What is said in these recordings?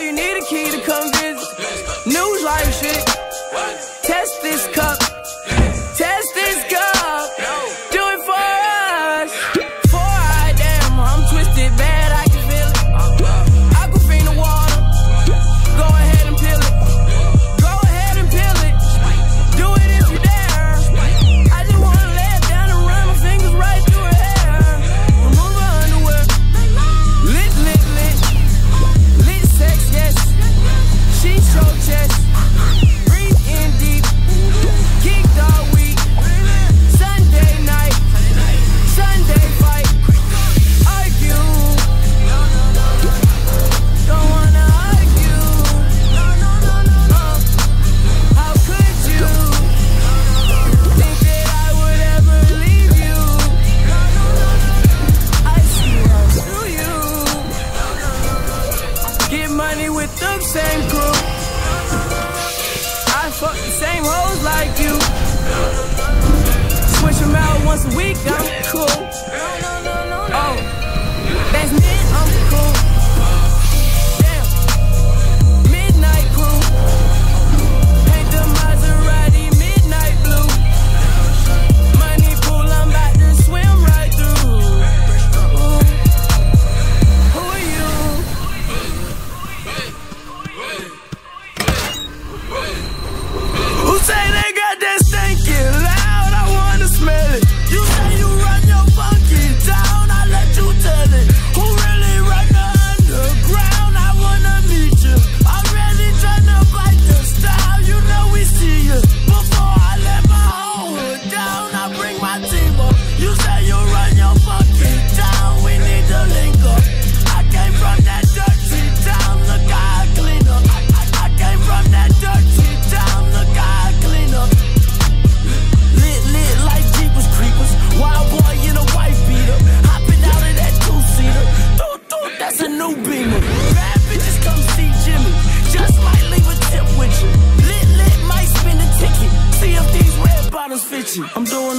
you need a key to come visit. News life shit. Test this cup.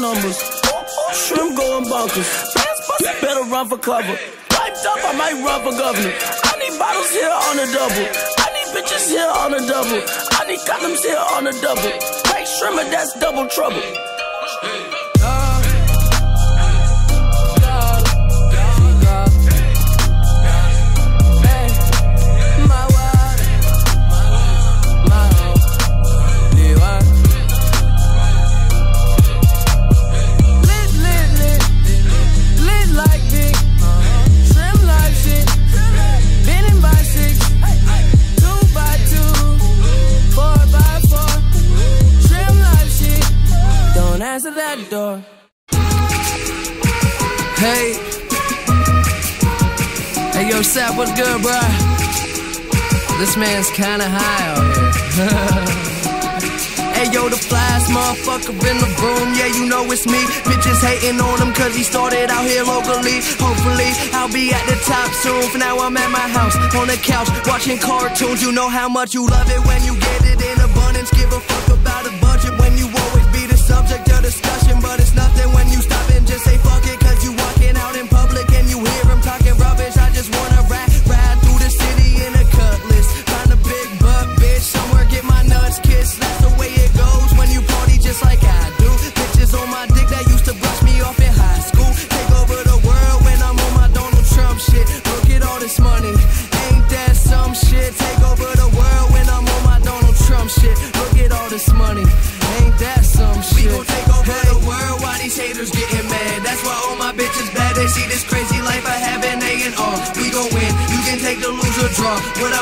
numbers. Shrimp going bonkers. Better run for cover. Piped up, I might run for governor. I need bottles here on the double. I need bitches here on the double. I need condoms here on the double. Hey, shrimp, that's double trouble. answer that door. Hey. Hey, yo, Sap, what's good, bruh? This man's kinda high on here. Hey yo, the flyest motherfucker in the room, yeah, you know it's me. Bitches hating on him cause he started out here locally. Hopefully, I'll be at the top soon. For now, I'm at my house, on the couch, watching cartoons. You know how much you love it when you get it in abundance. Give a fuck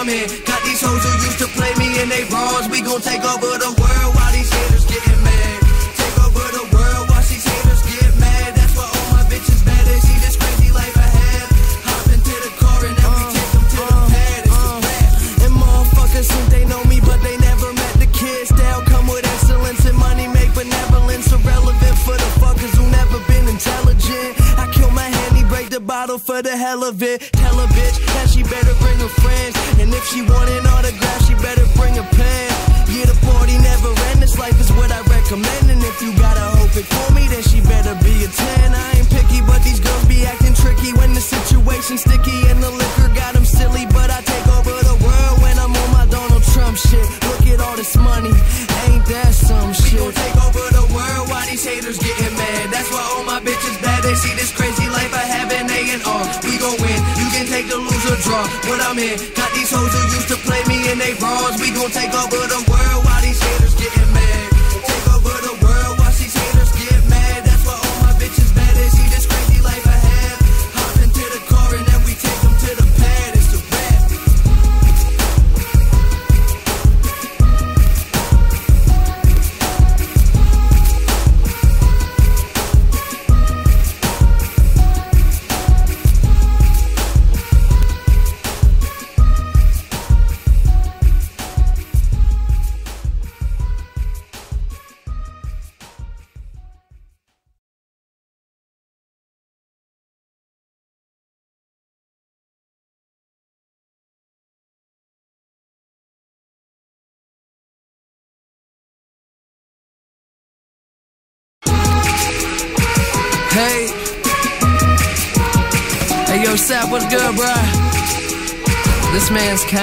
Got these hoes who used to play me in they bras. We gon' take over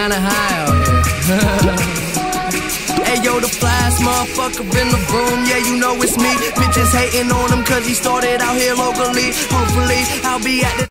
kinda high out here. hey yo, the flyest motherfucker in the room, yeah, you know it's me. Bitches hating on him cause he started out here locally. Hopefully, I'll be at the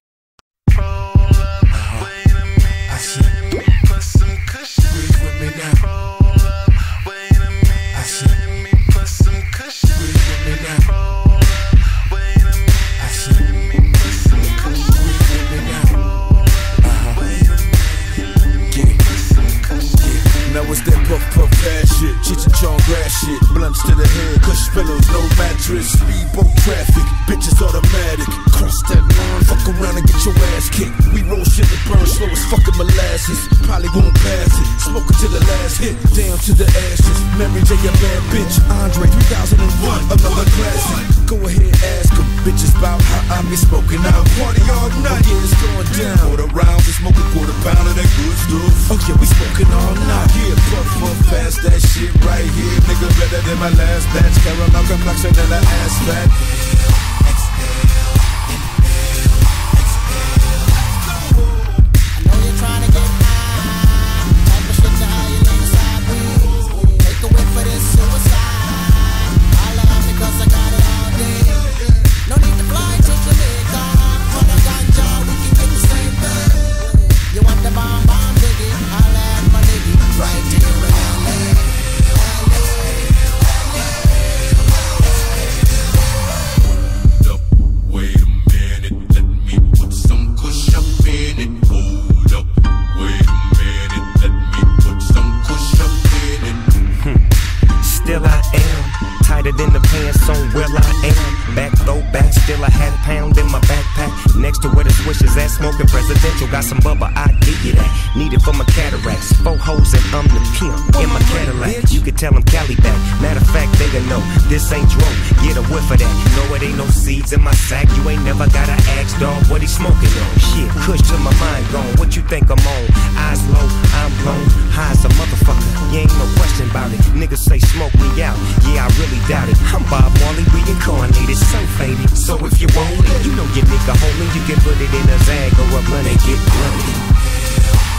Bob Marley reincarnated, so faded. So if you want it, you know your nigga holding, you can put it in a bag or a bun and get bloated.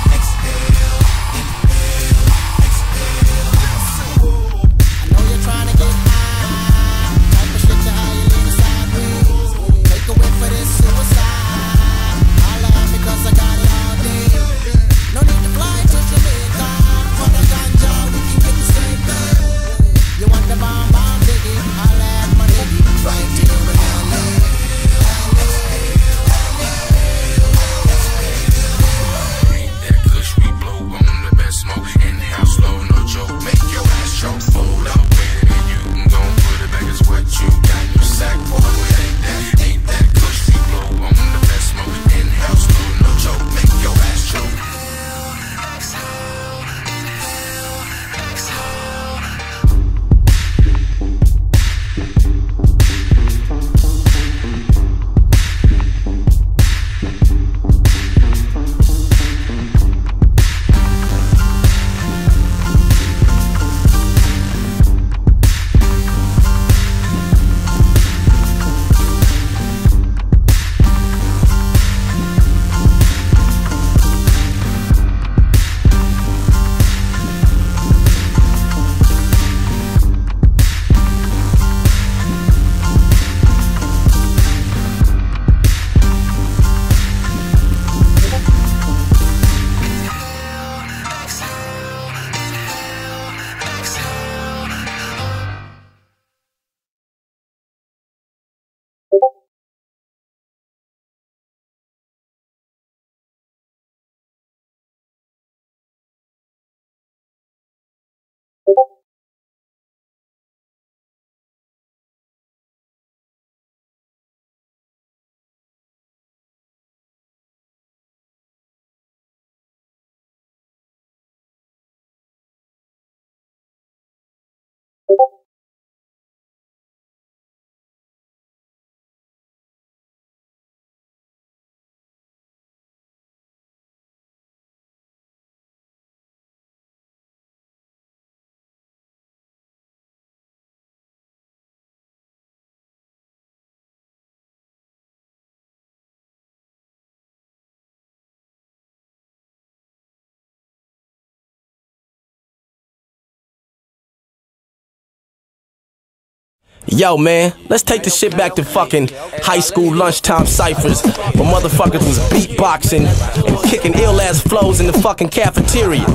Yo, man, let's take the shit back to fucking high school lunchtime ciphers where motherfuckers was beatboxing and kicking ill ass flows in the fucking cafeteria.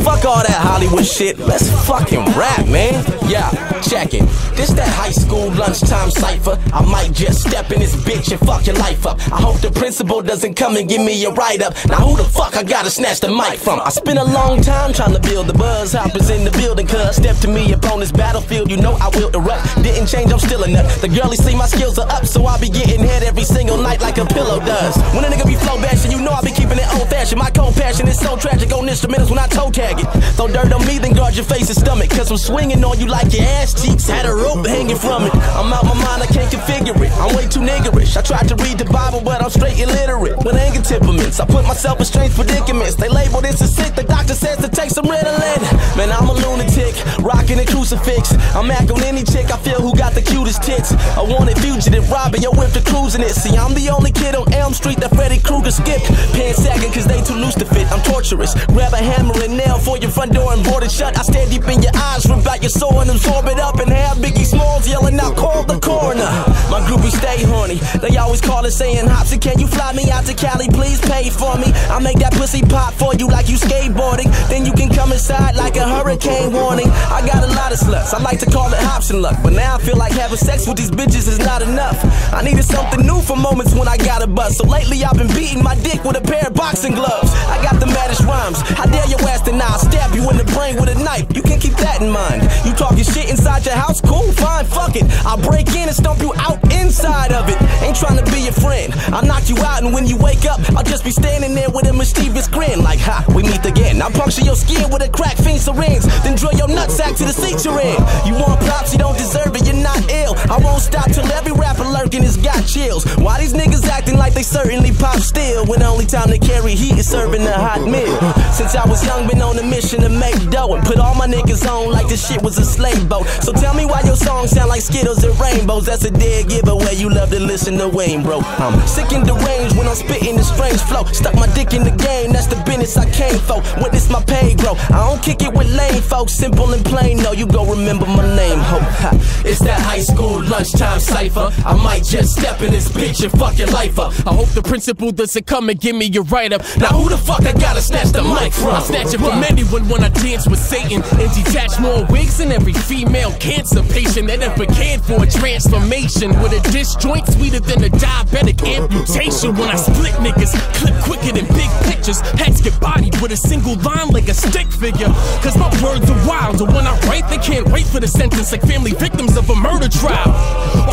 Fuck all that Hollywood shit. Let's fucking rap, man. Yeah, check it. This that high school lunchtime cipher. I might just step in this bitch and fuck your life up. I hope the principal doesn't come and give me a write up. Now who the fuck I gotta snatch the mic from? I spent a long time trying to build the buzz. Hoppers in the building, cuz step to me upon this battlefield. You know I will erupt. Didn't change, I'm still nut. The girlies see my skills are up, so I be getting head every single night like a pillow does. When a nigga be flow bashing, you know I be keeping it old fashioned. My cold passion is so tragic on instrumentals when I toe tag it. Throw dirt on me, then guard your face and stomach. Cause I'm swinging on you like your ass cheeks had a rope hanging from it. I'm out my mind, I can't configure it. I'm way too niggerish. I tried to read the Bible, but I'm straight illiterate. With anger temperaments, I put myself in strange predicaments. They label this as sick, the doctor says to take some Ritalin. Man, I'm a lunatic, rocking a crucifix. I'm act on any chick I feel who got the cutest tits. I wanted fugitive, robbing your whip to cruising it. See, I'm the only kid on Elm Street that Freddy Krueger skipped. Pants sagging cause they too loose to fit. I'm torturous. Grab a hammer and nail for your front door and board it shut. I stare deep in your eyes, rip out your soul and absorb it up and have Biggie Smalls yelling out, call the coroner. My groupies stay horny. They always call and saying, Hopsy, can you fly me out to Cali? Please pay for me. I make that pussy pop for you like you skateboarding. Then you can come inside like a hurricane warning. I got a lot of sluts. I like to call it Hopsin luck. But now I feel like having sex with these bitches is not enough. I needed something new for moments when I got a bust. So lately I've been beating my dick with a pair of boxing gloves. I got the maddest rhymes. How dare your ass deny? I'll stab you in the brain with a knife. You can keep that in mind. You talking shit inside your house? Cool, fine, fuck it. I'll break in and stomp you out inside of it. Ain't trying to be your friend. I'll knock you out, and when you wake up, I'll just be standing there with a mischievous grin. Like, ha, we meet again. I'll puncture your skin with a crack fiend syringe. Then drill your nutsack to the seat you're in. You want props, you don't deserve it, you're not ill. I won't stop till every rapper lurking has got chills. Why these niggas acting like they certainly pop still? When the only time they carry heat is serving a hot meal. Since I was young, been on a mission to make dough and put all my niggas on like this shit was a slave boat. So tell me why your songs sound like Skittles and rainbows. That's a dead giveaway. You love to listen to Wayne, bro. I'm sick and deranged when I'm spitting the strange flow. Stuck my dick in the game, that's the business I came for. Witness my pay grow. I don't kick it with lame folks, simple and plain. No, you go remember my name, ho. Ha. It's that high school lunchtime cipher. I just step in this bitch and fuck your life up. I hope the principal doesn't come and give me your write up. Now who the fuck I gotta snatch the mic from? I snatch it from anyone when I dance with Satan and detach more wigs than every female cancer patient that ever cared for a transformation with a disjoint sweeter than a diabetic amputation. When I split niggas, clip quicker than big pictures. Heads get bodied with a single line like a stick figure. Cause my words are wild, and when I write, they can't wait for the sentence like family victims of a murder trial.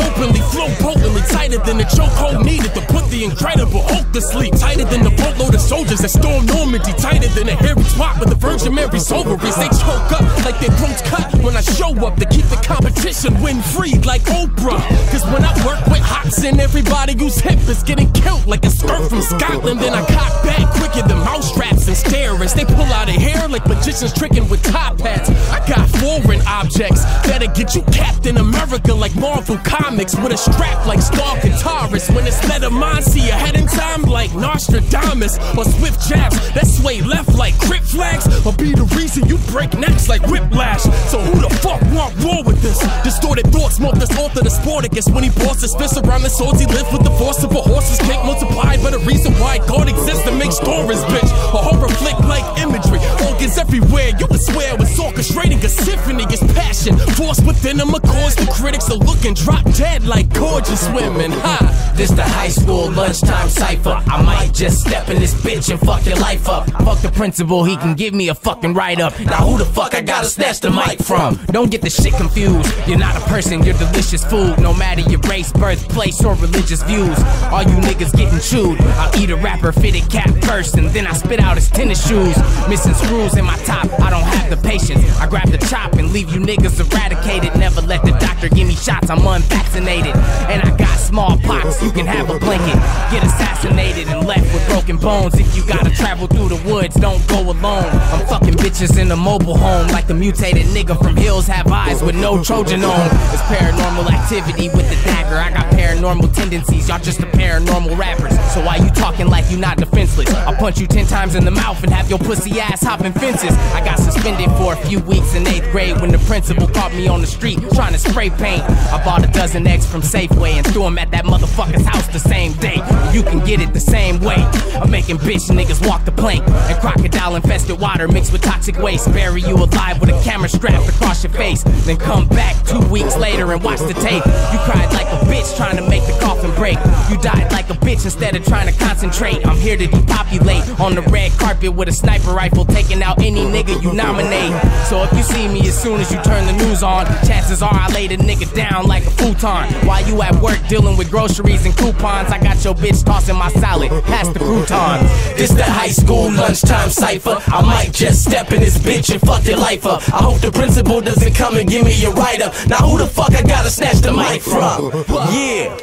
Openly, flow potently, tighter than the chokehold needed to put the incredible Hulk to sleep. Tighter than the boatload of soldiers that storm Normandy. Tighter than a hairy twat with the Virgin Mary's ovaries. They choke up like their throats cut when I show up to keep the competition wind free like Oprah. Cause when I work with Hopsin, everybody who's hip is getting killed like a skirt from Scotland. Then I cock back quicker than mouse traps and stairs. They pull out a hair like magicians tricking with top hats. I got foreign objects that'll get you Captain America like Marvel Comics with a strap like Star Guitarist. When it's let a mind see ahead in time like Nostradamus or Swift jabs that sway left like Crip flags or be the reason you break necks like Whiplash. So who the fuck want war with this? Distorted thoughts smoke this author the Spartacus when he bought his fist around the swords he lived with the force of a horse's cake multiplied by the reason why God exists to make stories, bitch. A horror flick like imagery, organs everywhere. You can swear it's orchestrating a symphony, it's passion. Force within them, a cause the critics are looking drop dead like gorgeous women. Ha! This the high school lunchtime cipher. I might just step in this bitch and fuck your life up. Fuck the principal, he can give me a fucking write up. Now who the fuck I gotta snatch the mic from? Don't get the shit confused. You're not a person, you're delicious food. No matter your race, birthplace, or religious views. All you niggas getting chewed. I'll eat a rapper fitted cap first, and then I spit out his tennis shoes. Missing screws in my top, I don't have the patience. I grab the chop and leave you niggas eradicated. Never let the doctor give me shots, I'm unvaccinated. And I got smallpox, you can have a blanket. Get assassinated and left with broken bones. If you gotta travel through the woods, don't go alone. I'm fucking bitches in a mobile home, like the mutated nigga from Hills Have Eyes with no Trojan on. It's paranormal activity with the dagger. I got paranormal tendencies. Y'all just a paranormal rappers. So why you talking like you not defenseless? I'll punch you ten times in the mouth and have your pussy ass hopping fences. I got suspended for a few weeks in eighth grade when the principal caught me on the street trying to spray paint. I bought a dozen eggs from Safeway and threw them at that motherfucker's house the same day. You can get it the same way. I'm making bitch niggas walk the plank and crocodile infested water mixed with toxic waste. Bury you alive with a camera strapped across your face. Then come back two weeks later and watch the tape. You cried like a bitch trying to make the coffin break. You died like a bitch instead of trying to concentrate. I'm here to depopulate on the red carpet with a sniper rifle, taking out any nigga you nominate. So if you see me as soon as you turn the news on, chances are I laid a nigga down like a futon. While you at work dealing with groceries and coupons, I got your bitch tossing my salad past the croutons. This that high school lunchtime cipher. I might just step in this bitch and fuck your life up. I hope the principal doesn't come and give me a write up. Now who the fuck I gotta snatch the mic from? Yeah.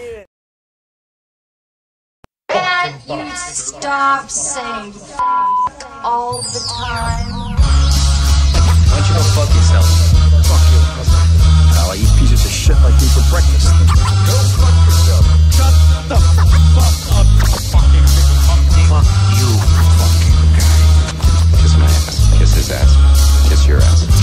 Can't you stop saying all the time? Why don't you go fuck yourself? Fuck you. Pal, I eat pieces of shit like you for breakfast. Go fuck yourself. Shut the fuck up, fucking Fuck you, fucking guy. Kiss my ass. Kiss his ass. Kiss your ass.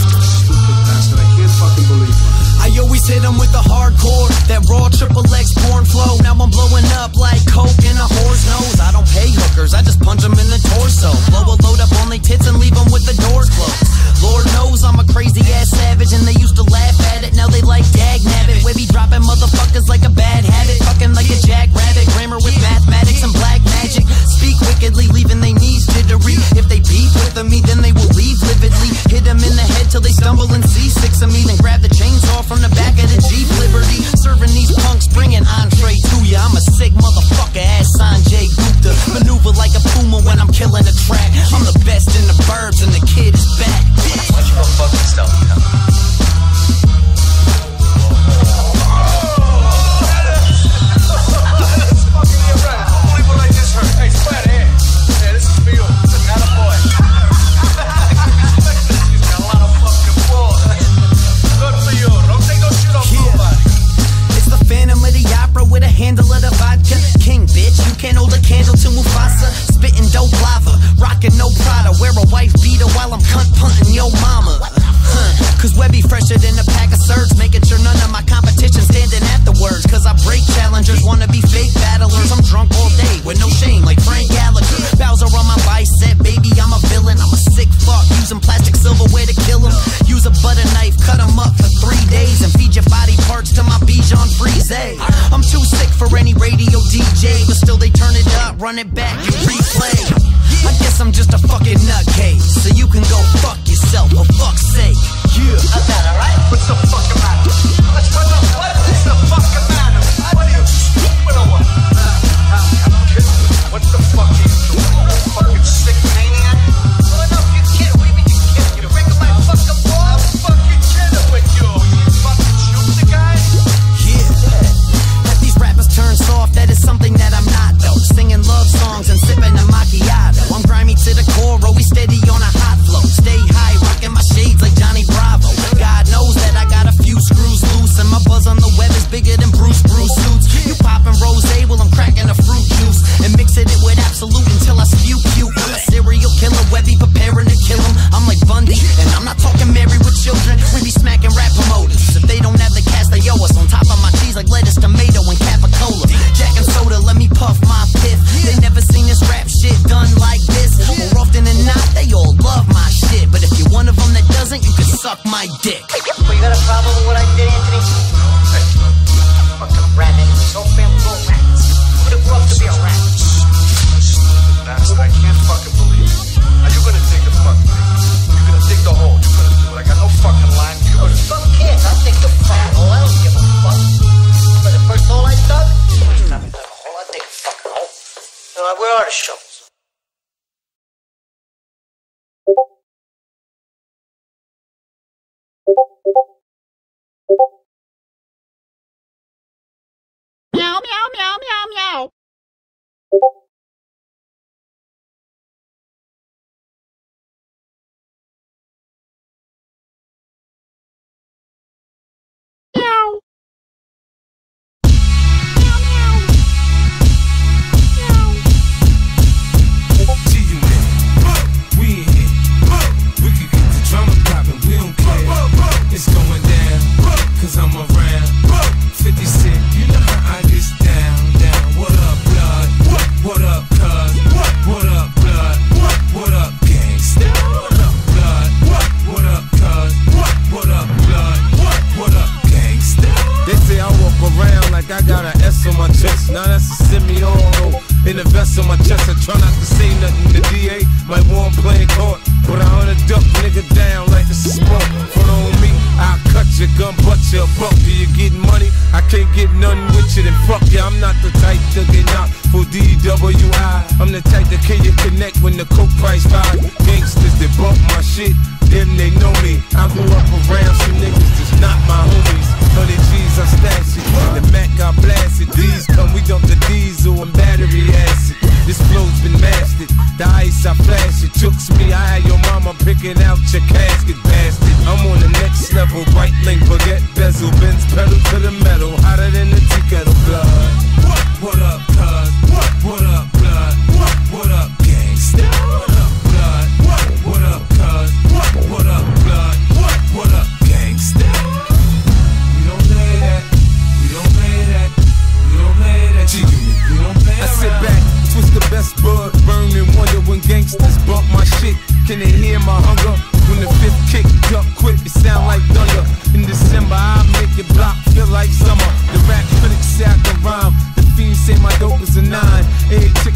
Always hit them with the hardcore, that raw triple X porn flow. Now I'm blowing up like coke in a whore's nose. I don't pay hookers, I just punch them in the torso. Blow a load up on their tits and leave them with the doors closed. Lord knows I'm a crazy ass savage, and they used to laugh at it. Now they like dag nabbit. We be dropping motherfuckers like a bad habit. Fucking like a jackrabbit. Grammar with mathematics and black magic. Speak wickedly, leaving they knees jittery. If they beef with me, then they will leave lividly. Hit them in the head till they stumble and see six of me. Then grab the chainsaw from the back of the Jeep Liberty.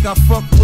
I fuck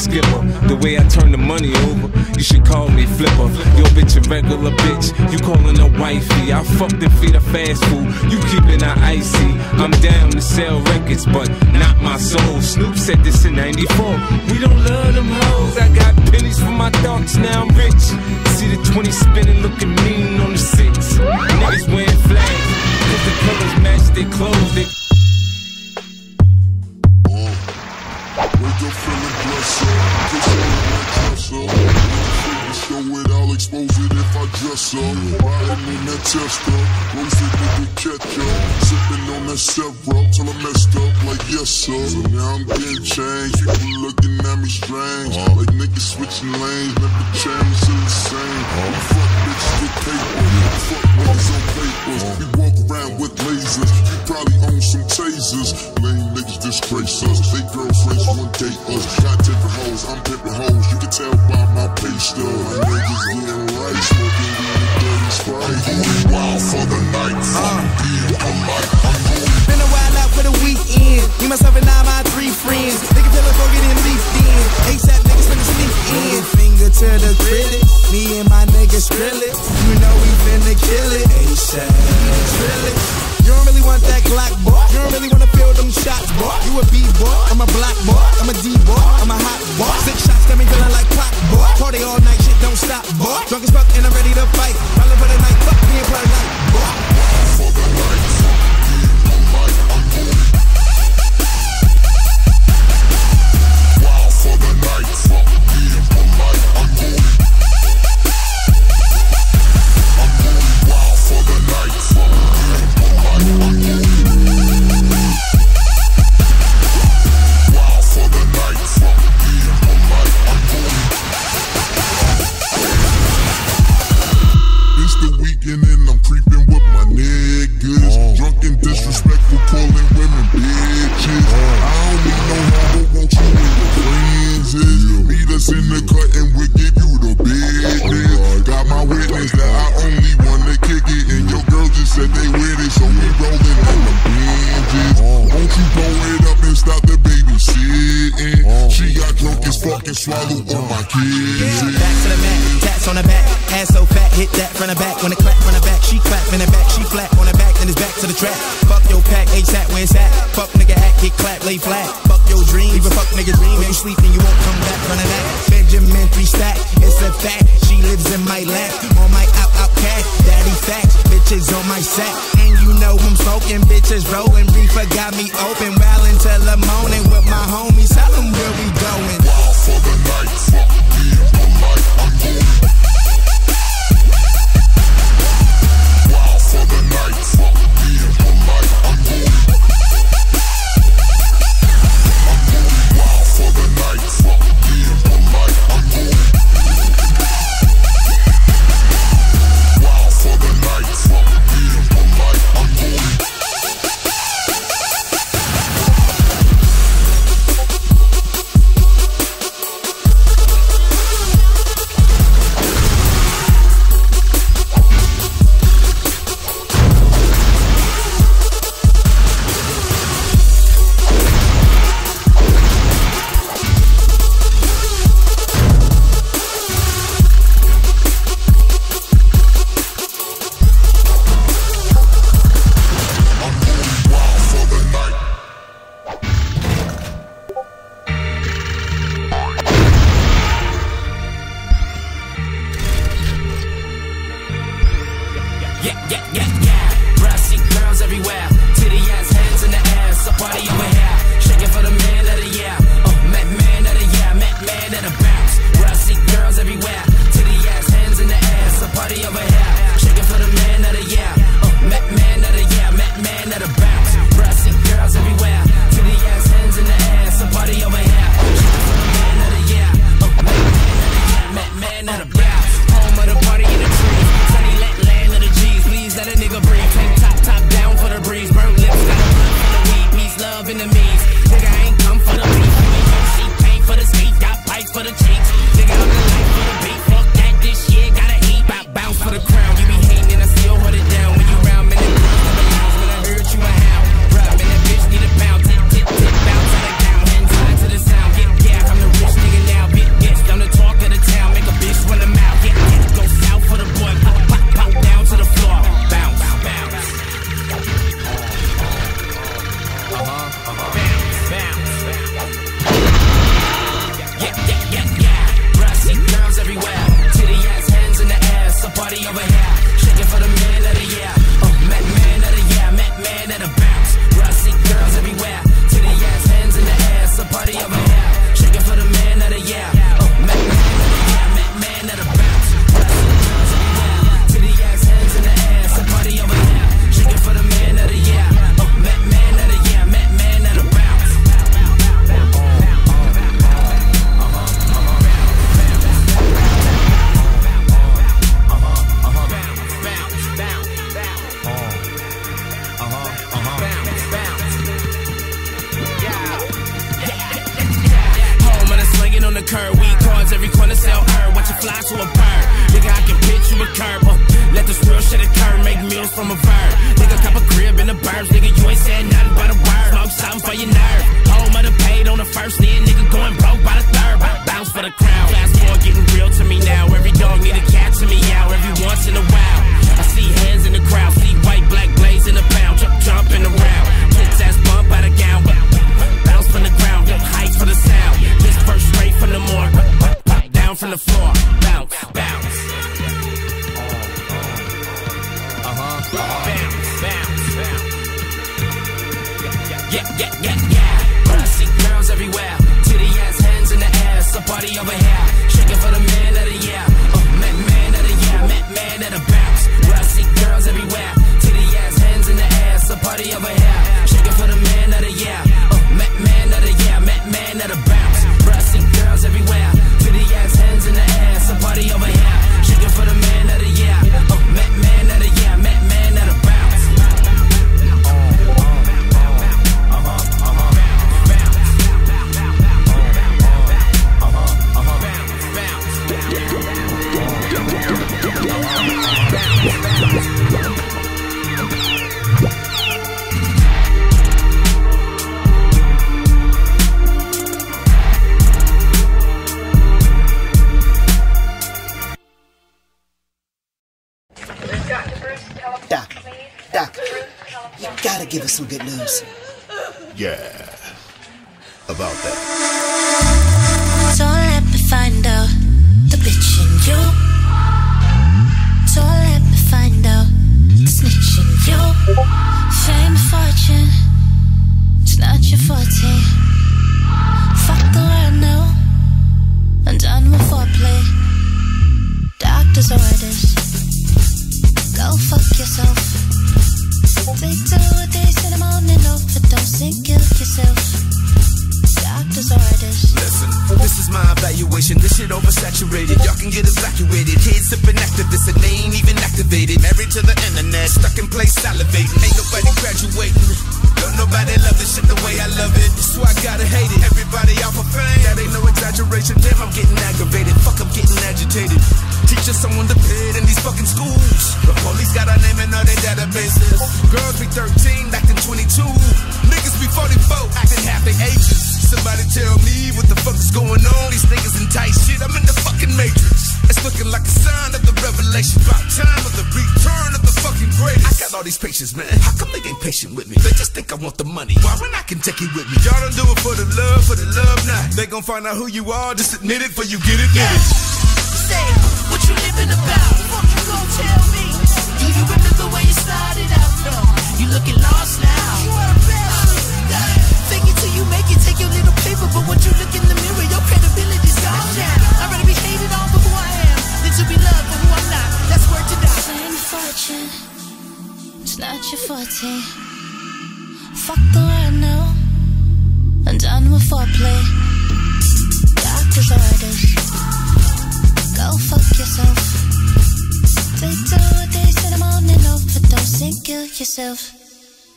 skipper. The way I turn the money over, you should call me flipper. Yo, bitch, a regular bitch. You calling a wifey. I fucked and feed her fast food. You keeping her icy. I'm down to sell records, but not my soul. Snoop said this in 94. We don't love them hoes. I got pennies for my thoughts, now I'm rich. See the 20 spinning, looking mean on the six. Niggas wearing flags. Cause the colors match their clothes. They Wake up feeling blessed up. Push on my dresser. Show it, I'll expose it if I dress up. Riding in that tester. Roasted nigga catch up. Sipping on that syrup till I messed up like yes sir. So now I'm getting changed. People looking at me strange. Like niggas switching lanes. Never change to the same. We fuck with paper. Fuck papers. We walk around with lasers. We probably own some tasers. Lame niggas disgrace us. They girlfriends want date us. Got different hoes. I'm pimping hoes. You can tell by my pay stub. Niggas getting right. Smoking weed dirty sprite. I'm going wild for the night. Fuck being polite. I'm Been a while out for the weekend. Me, myself, and I, my three friends. Nigga tell us go get in deep in. ASAP niggas finna sneak in. Finger to the critic. Me and my niggas Skrillex. You know we finna kill it. ASAP. Skrillex. You don't really want that Glock, boy. You don't really wanna feel them shots, boy. You a B boy, I'm a black boy, I'm a D boy, I'm a hot boy. Six shots got me feeling like pop, boy. Party all night, shit don't stop, boy. Drunk as fuck and I'm ready to fight. Rolling for the night, fuck me and play night, boy. Girl they with it, so we rolling in the binges. Won't you blow it up and stop the babysitting? She got drunk as fuck and swallowed all my kids. Back to the mat, tats on the back, ass so fat, hit that from the back. When it clap from the back, she clap in the back, she flat on the back, then it's back to the track. Fuck your pack, ASAP, where it's at. Fuck nigga act, get clap, lay flat. Fuck your dream, even fuck nigga dream. When you sleep and you won't come back from the that. Benjamin three stack, it's a fact. She lives in my lap, my. And you know I'm smoking, bitches rolling. Reefer got me open, well until the morning with my homies. Tell them where we going. Wild for the night. Take two days in the morning kill yourself.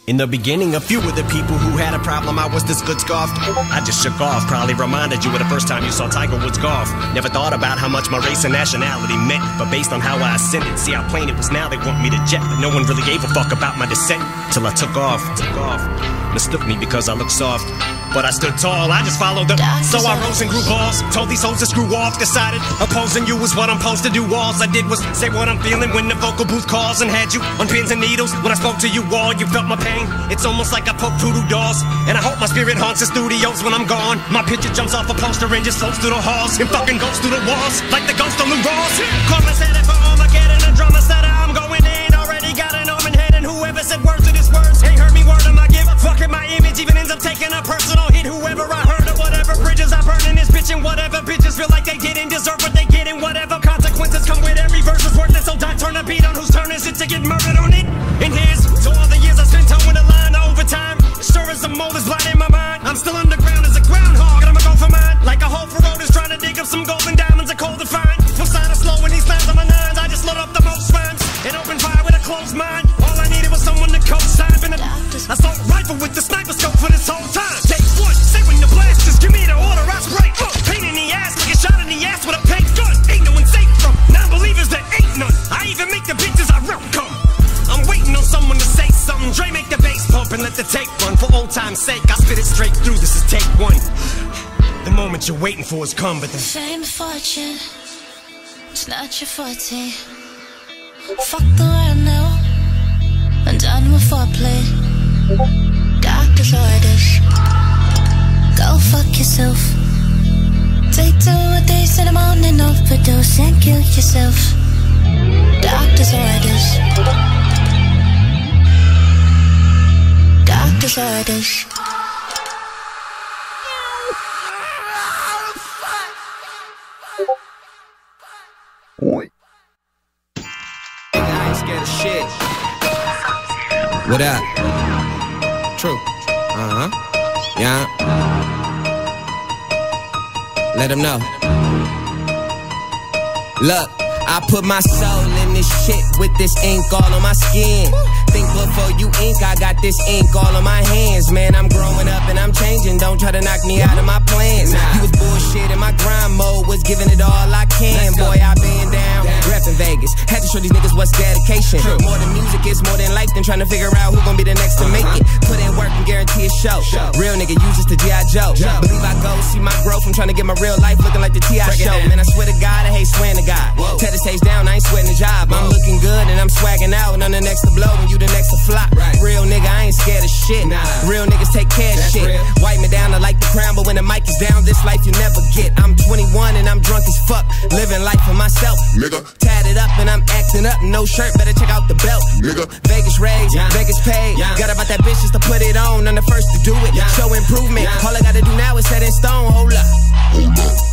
In the beginning, a few of the people who had a problem, I was this good scoffed. I just shook off, probably reminded you of the first time you saw Tiger Woods golf. Never thought about how much my race and nationality meant, but based on how I ascended, see how plain it was now they want me to jet, but no one really gave a fuck about my descent till I took off, took off. Mistook me because I looked soft. But I stood tall, I just followed the. So I rose and grew balls. Told these souls to screw off. Decided opposing you was what I'm supposed to do. All I did was say what I'm feeling when the vocal booth calls and had you on pins and needles. When I spoke to you all, you felt my pain. It's almost like I poked voodoo dolls. And I hope my spirit haunts the studios when I'm gone. My picture jumps off a poster and just floats through the halls and fucking goes through the walls like the ghost on the walls. Cause I said it for Armageddon, the drama said I'm gone. Fucking my image even ends up taking a personal hit. Whoever I heard or whatever bridges I burn in this bitch and whatever bitches feel like they didn't deserve what they get and whatever consequences come with every verse is worth it. So die, turn a beat on whose turn is it to get murdered on it. And here's to all the years I spent towing the line overtime, as the mold is blind in my mind. I'm still underground as a groundhog and I'ma go for mine like a hole for road is trying to dig up some golden diamonds. A cold to fire. for this whole time. Take one, say when to blast, just give me the order, I spray. Uh, pain in the ass, get shot in the ass with a paint gun. Ain't no one safe from non-believers, there ain't none. I even make the bitches I rep come. I'm waiting on someone to say something. Dre make the bass pump and let the tape run. For old time's sake, I spit it straight through. This is take one. The moment you're waiting for has come, but the fame fortune, it's not your forte. Fuck the world now, I'm done with foreplay. Doctor's orders. Go fuck yourself. Take two a days in the morning, overdose and kill yourself. Doctor's orders. Doctor's orders. I ain't scared of shit. What up? True. Uh huh. Yeah. Let them know. Look, I put my soul in this shit with this ink all on my skin. Think before you ink, I got this ink all on my hands. Man, I'm growing up and I'm changing. Don't try to knock me out of my plans. You was bullshit in my grind mode, was giving it all I can. Boy, I been down, reppin' Vegas. Had to show these niggas what's dedication. More than music, it's more than life than trying to figure out who gon' be the next to make it. Put in work and guarantee a show. Real nigga, use this to G.I. Joe. Believe I go, see my growth. I'm trying to get my real life looking like the T.I. show. Man, I swear to God, I hate swearing to God. Tear the stage down, I ain't sweating the job. I'm looking good and I'm swagging out. And I'm the next to blow and you the next to flop. Right. Real nigga, I ain't scared of shit. Nah. Real niggas take care of shit. Wipe me down, I like the crown, but when the mic is down, this life you never get. I'm 21 and I'm drunk as fuck. Living life for myself. Nigga. Tatted up and I'm acting up. No shirt, better check out the belt. Nigga. Vegas raised, Vegas paid. Got about that bitch just to put it on. I'm the first to do it. Show improvement. All I gotta do now is set in stone. Hold up. Hold up,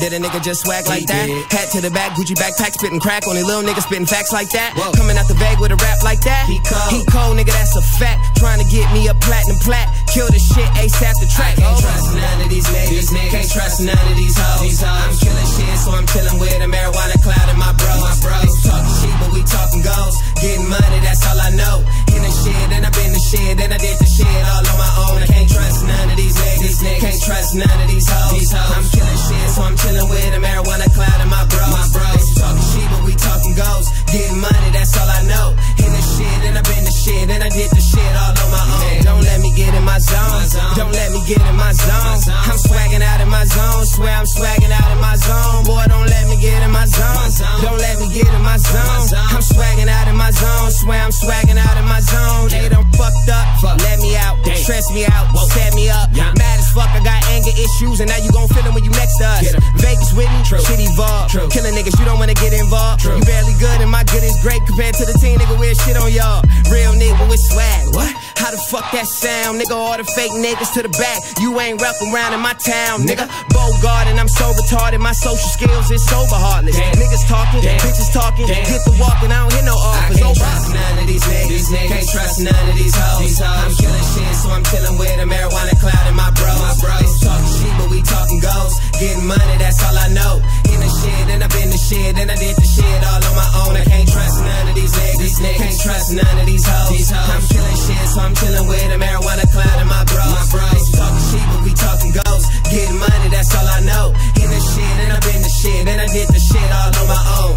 did a nigga just swag like that? Hat to the back, Gucci backpack, spitting crack on a little nigga spitting facts like that. Coming out the bag with a rap like that. He cold. he cold, nigga, that's a fact. Trying to get me a platinum plat. Kill the shit ASAP the track. Can't trust none of these niggas. Can't trust none of these hoes. I'm killing shit, so I'm chilling with a marijuana cloud in my bros. My bros talking shit, we talking goals. Getting money, that's all I know. In the shit, and I've been the shit, and I did the shit all on my own. I can't trust none of these niggas. niggas. Can't trust none of these hoes. hoes. I'm killing shit, so I'm chilling with a marijuana cloud in my bros. My bros talking shit, but we talking goals. Getting money, that's all I know. In the shit, and I've been the shit, and I did the shit all on my own. Don't let me get in my zone. Don't let me get in my zone. I'm swagging out in my zone. Swear I'm swagging out in my zone. Boy, don't let me get in my zone. Don't let me get in my zone. I'm swagging out in my zone. Swear I'm swagging out in my zone. They done fucked up. Let me out. Stress me out. Set me up. Mad as fuck. I got anger issues, and now you gon' feel them when you next to us. Vegas with me. Shit evolved. Killing niggas, you don't wanna get involved. You barely good, and my good is great compared to the team nigga with shit on y'all. Real nigga with swag. What? How the fuck that sound? Nigga, all the fake niggas to the back. You ain't rep around in my town, nigga. Bogart and I'm so retarded. My social skills is sober heartless. Niggas talking, bitches talking. Get the walking, I don't hit no offers. I can't oh, trust none of these niggas. Can't trust none of these hoes. I'm killing shit, so I'm chilling with a marijuana cloud in my bros. My bros talking shit, but we talking ghosts. Getting money, that's all I know. In the shit, and I've been the shit, and I did the shit all on my own. I can't trust none of these niggas. Can't trust none of these hoes. I'm killing shit, so I'm chilling with a marijuana cloud in my bros. My bros talking shit, but we talking goals. Getting money, that's all I know. In the shit, and I've been the shit, and I did the shit all on my own.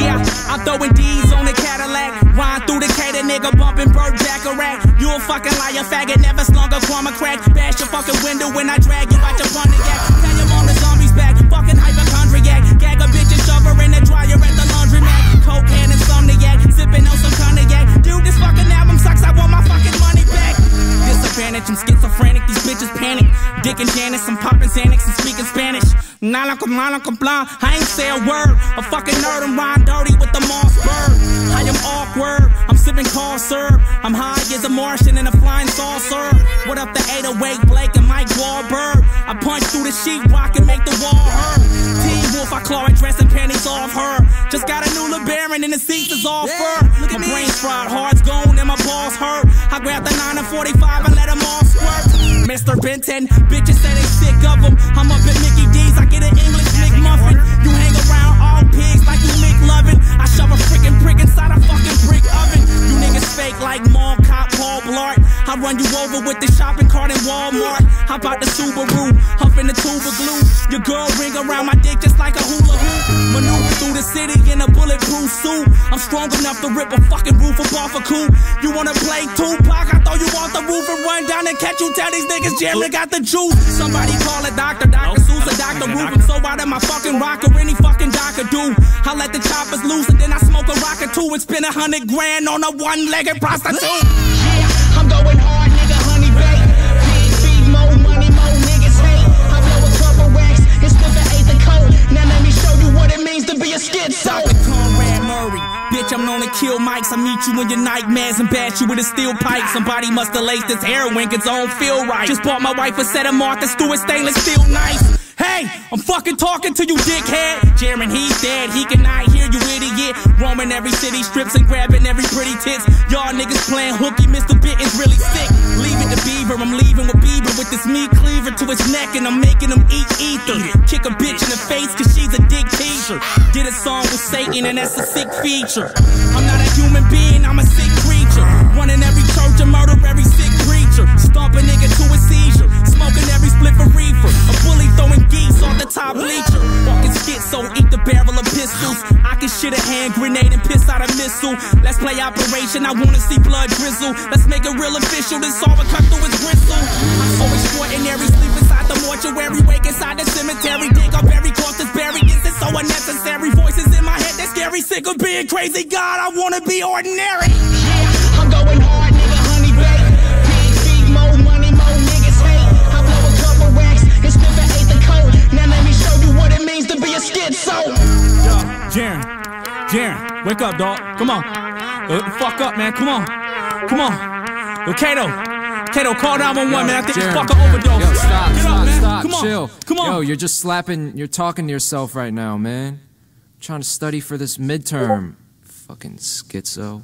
Yeah, I'm throwing D's on the nigga bumping Burt Bacharach. You a fucking liar, faggot, never slung a chroma crack. Bash your fucking window when I drag you out your Pontiac. Tell your mom the zombies back, fucking hypochondriac. Gag a bitch and shove her in the dryer at the laundromat. And insomniac, sipping on some cognac. Dude, this fucking album sucks, I want my fucking money back. Disadvantage, I'm schizophrenic, these bitches panic. Dick and Janice, I'm popping Xanax and speaking Spanish. Nala con mala con blah, I ain't say a word. A fucking nerd, I'm riding dirty with the Mossberg. I am awkward, sipping syrup. I'm high as a Martian in a flying saucer. What up the 808 Blake and Mike Wahlberg? I punch through the sheetrock and make the wall hurt. Teen Wolf, I claw and dress and panties off her. Just got a new LeBaron and the seats is all fur. My brain's fried, heart's gone and my balls hurt. I grab the 9 and 45 and let them all squirt. Mr. Benton, bitches say they sick of them. I'm up at Mickey D's, I get an English McMuffin. You hang around all pigs I shove a freaking prick inside a fucking brick oven. You niggas fake like mall cop Paul Blart. I run you over with the shopping cart in Walmart. Hop out the Subaru, huffing the tuba glue. Your girl ring around my dick just like a hula hoop. Maneuver through the city in a bulletproof suit. I'm strong enough to rip a fucking roof off a coup. You wanna play Tupac? I throw you off the roof and run down and catch you. Tell these niggas Jerry got the juice. Somebody call a doctor, Dr. Seuss or Dr. Ruth. I'm so out of my fucking rocker, any fucking doctor do. I let the and then I smoke a rock or two and spend a hundred grand on a one-legged prostitute. Yeah, I'm going hard, nigga, honey feed, more money, more niggas hate. I blow a couple racks coke. Now let me show you what it means to be a schizo. Bitch, I'm known to kill mics. I meet you in your nightmares and bash you with a steel pipe. Somebody must have laced this heroin, cause I don't feel right. Just bought my wife a set of Martha Stewart stainless steel knife. Hey, I'm fucking talking to you, dickhead. Jaron, he's dead. He cannot hear you, idiot. Roaming every city strips and grabbing every pretty tits. Y'all niggas playing hooky. Mr. Bit is really sick. It Beaver. I'm leaving with Bieber with this meat cleaver to his neck, and I'm making him eat ether. Kick a bitch in the face, cause she's a dick teacher. Did a song with Satan, and that's a sick feature. I'm not a human being, I'm a sick creature. Running every church and murder every sick preacher. Stomp a nigga to every split for reefer. A bully throwing geese off the top bleacher. Fucking schizo, eat the barrel of pistols. I can shit a hand grenade and piss out a missile. Let's play operation, I wanna see blood drizzle. Let's make it real official, this all cut through his bristle. I'm so extraordinary, sleep inside the mortuary, wake inside the cemetery, dig up every corpse that's buried. This is so unnecessary. Voices in my head, they're scary. Sick of being crazy, God, I wanna be ordinary. Yeah, I'm going hard, a schizo. Yo, Jaren, Jaren, wake up, dog. Come on. Wake the fuck up, man. Come on. Come on. Yo, Kato. Kato, call 911, man. I think this Jared. fucker overdose. Yo, stop, Get stop, up, man. stop, Come on. chill. Come on. Yo, you're just slapping, you're talking to yourself right now, man. trying to study for this midterm. Fucking schizo.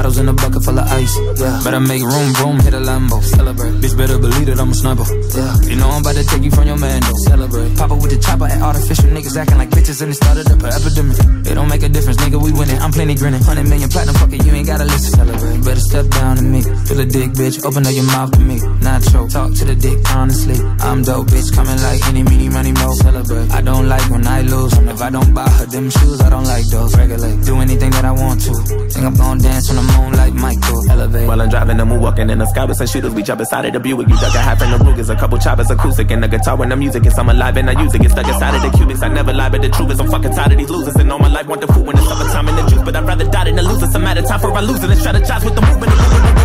Bottles in a bucket full of ice. Yeah. Better make room, boom, hit a Lambo. Celebrate. Bitch, better believe that I'm a sniper. Yeah. You know I'm about to take you from your man, though. Celebrate. Papa with the chopper at artificial niggas acting like bitches and it started up an epidemic. It don't make a difference, nigga, we winning. I'm plenty grinning. 100 million platinum, fuck it, you ain't gotta listen. Celebrate. You better step down to me. Feel a dick, bitch, open up your mouth to me. Nacho, talk to the dick, honestly. I'm dope, bitch, coming like any, meeny, money, mo. Celebrate. I don't like when I lose. And If I don't buy her them shoes, I don't like those. Regulate. Do anything that I want to. Think I'm gonna dance on the like Michael. Elevate. While I'm driving moon, walking in the sky with some shooters. We jump inside of the Buick. You duck a half in the Rugers. A couple choppers, acoustic, and the guitar when the music is. I'm alive and I use it. Get stuck inside of the cubics. I never lie, but the truth is I'm fucking tired of these losers. And all my life want the food when it's summertime and the juice. But I'd rather die than to lose. It's a matter of time for I lose it and strategize with the movement.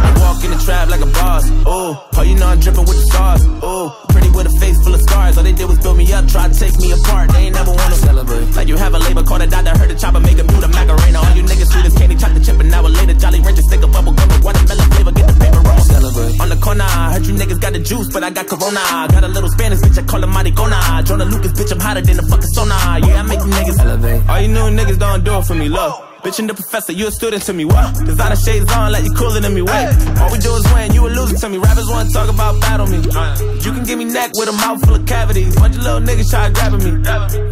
In the trap like a boss. Oh, oh, you know I'm dripping with the stars. Oh, pretty with a face full of scars. All they did was build me up, try to take me apart. They ain't never wanna celebrate. Like you have a label, called a doctor, heard the chopper make them do the Macarena. All you niggas sweet as candy, chop the chip an hour later. Jolly Rancher, stick a bubble gum watermelon flavor, get the paper roll. Celebrate. On the corner, I heard you niggas got the juice, but I got Corona. Got a little Spanish bitch, I call her Maricona. Joyner Lucas, bitch, I'm hotter than the fucking sonar. Yeah, I make you niggas elevate. All you new niggas don't do it for me, look. Bitch and the professor, you a student to me, what? Designer shades on like you cooler than me, wait. All we do is win, you a loser to me. Rappers wanna talk about battle me. You can give me neck with a mouth full of cavities. Bunch of little niggas try grabbing me.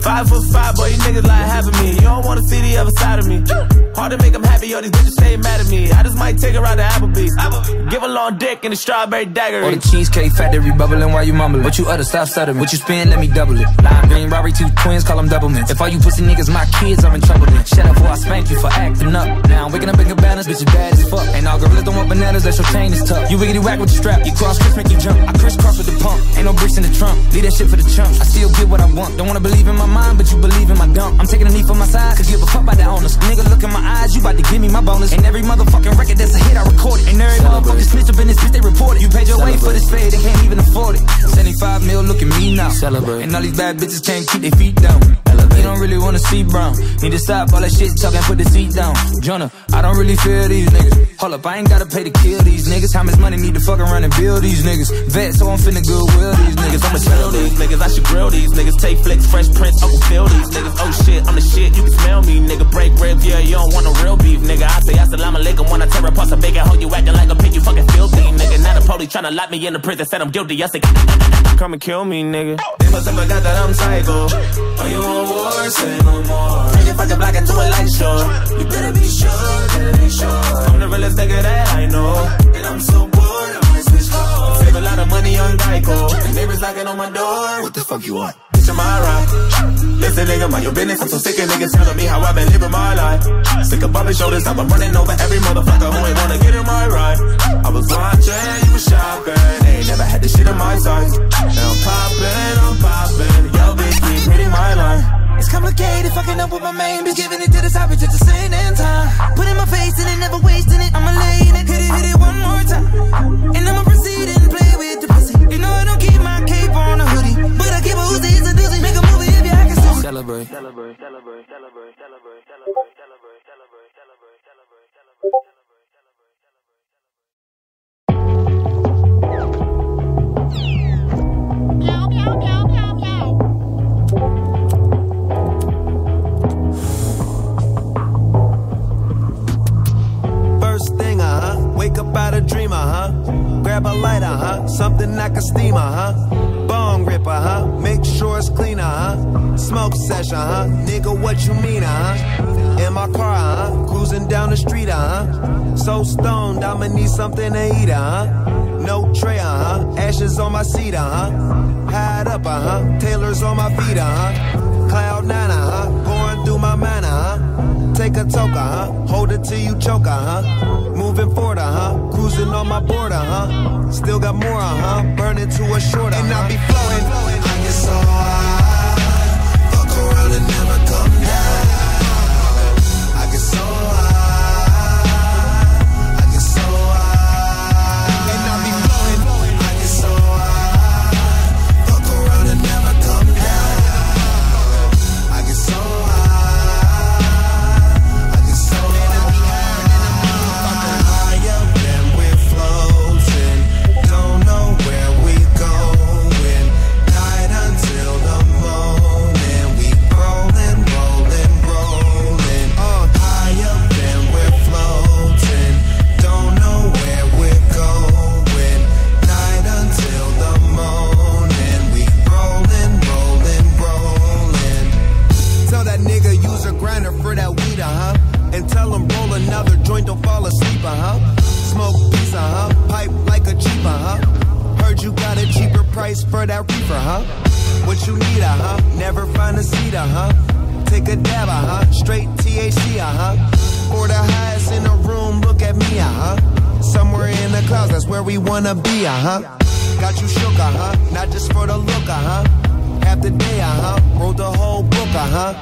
Five foot five, boy, you niggas like having me. You don't wanna see the other side of me. Hard to make them happy, all these bitches stay mad at me. I just might take her out to Applebee's. Give a long dick and a strawberry dagger. Or the cheesecake factory bubbling while you mumbling. What you utter, stop stuttering. What you spend, let me double it. Lime green, Robbie, two twins, call them doublemans. If all you pussy niggas my kids, I'm in trouble then. Shut up before I spank you for acting up. Now I'm waking up in cabanas, bitch, you bad as fuck. Ain't all gorillas don't want bananas, that's your chain is tough. You wiggity whack with the strap, you cross Chris, make you jump. I crisscross with the pump, ain't no bricks in the trunk. Leave that shit for the chumps. I still get what I want. Don't wanna believe in my mind, but you believe in my dump. I'm taking a knee for my side, cause you give a fuck about the owners. Nigga, look in my eyes, you about to give me my bonus. And every motherfucking record that's a hit, I record it. And every motherfucking snitch up in this bitch, they report it. You paid your way for this fade, they can't even afford it. 75 mil, look at me now. Celebrate. And all these bad bitches can't keep their feet down. You don't really wanna see brown. Need to stop all that shit talking, put the seat down. Joyner, I don't really feel these niggas. Hold up, I ain't gotta pay to kill these niggas. How much money need to fuck around and build these niggas? Vet, so I'm finna goodwill these niggas. I'ma smell these niggas, I should grill these niggas. Take flicks, fresh prints, Uncle Phil these niggas. Oh shit, I'm the shit, you can smell me, nigga. Break ribs, yeah, you don't want no real beef, nigga. I say assalamu alaikum when I tear apart some bacon. Hoe you acting like a pig, you fucking filthy, nigga. Now the police tryna lock me in the prison, said I'm guilty. I say, come and kill me, nigga. They must have forgot that I'm psycho. Are you on war? Say no more. If I can black into a light show, you better be sure, better be sure. I'm the realest just think that, I know. And I'm so bored, I'm gonna. Save a lot of money on Geico. Neighbors knocking on my door. What the fuck you want? Bitch, I'm alright. Listen, nigga, mind your business. I'm so sick of niggas telling me how I've been living my life. Sick of bumping shoulders, I've been running over every motherfucker who ain't wanna get in my ride. I was watching, you was shopping. They ain't never had this shit on my size. Now I'm popping, I'm popping. Yo, bitch, keep hitting my line. It's complicated, fucking up with my main bitch, giving it to the side bitch at the same damn time. Putting my face in it, never wasting it. I'ma lay in it, hit it, hit it one more time. And I'ma proceed and play with the pussy. You know I don't keep my cape on a hoodie, but I keep a Uzi, I can sue. Celebrate. Celebrate, celebrate, celebrate, celebrate, Meow, meow, meow, meow, meow. Wake up out a dream, uh huh. Grab a light, uh huh. Something like a steam, uh huh. Bong rip, uh huh. Make sure it's clean, uh huh. Smoke session, uh huh. Nigga, what you mean, uh huh? In my car, uh huh. Cruising down the street, uh huh. So stoned, I'ma need something to eat, uh huh. No tray, uh huh. Ashes on my seat, uh huh. Hide up, uh huh. Taylor's on my feet, uh huh. Cloud nine, uh huh. Take a toke, uh huh. Hold it till you choke, uh huh. Moving forward, uh huh. Cruising on my border, uh huh. Still got more, uh huh. Burning to a short, huh. And I'll be flowing. Uh huh. Smoke uh huh. Pipe like a cheap, uh huh. Heard you got a cheaper price for that reefer, huh? What you need, uh huh. Never find a seat, uh huh. Take a dab, uh huh. Straight THC, uh huh. For the highest in the room, look at me, uh huh. Somewhere in the clouds, that's where we wanna be, uh huh. Got you shook, uh huh. Not just for the look, uh huh. Half the day, uh huh. Wrote the whole book, uh huh.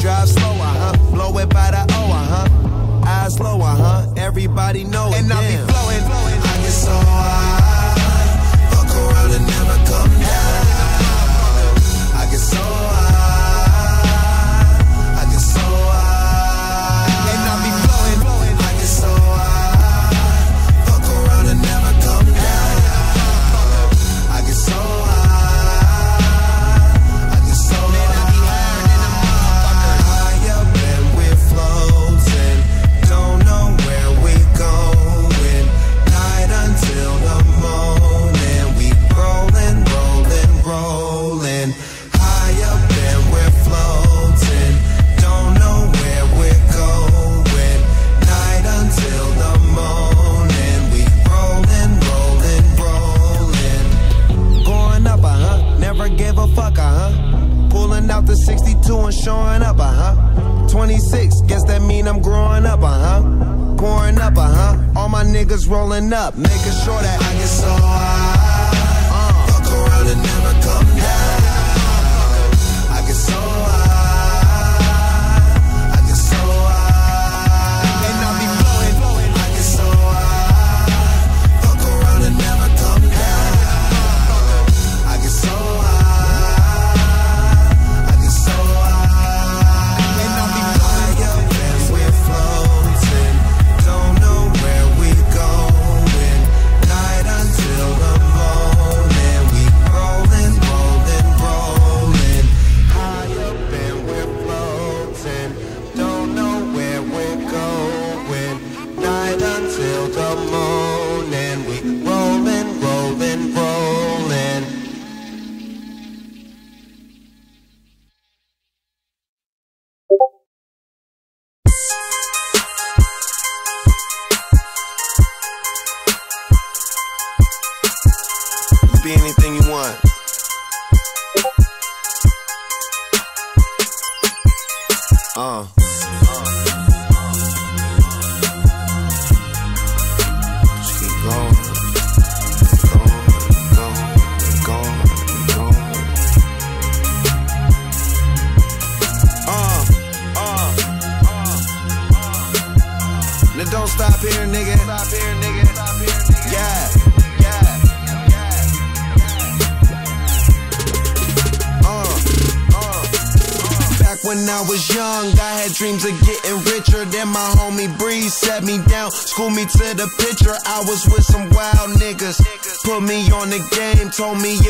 Drive slow, uh huh. Blow it by the O, uh huh. Eyes low, uh huh. Everybody know it. And I be flowing, flowing. I get so high. Fuck around and never showing up, uh huh. 26, guess that mean I'm growing up, uh huh. Pouring up, uh huh. All my niggas rolling up, making sure that I get so high.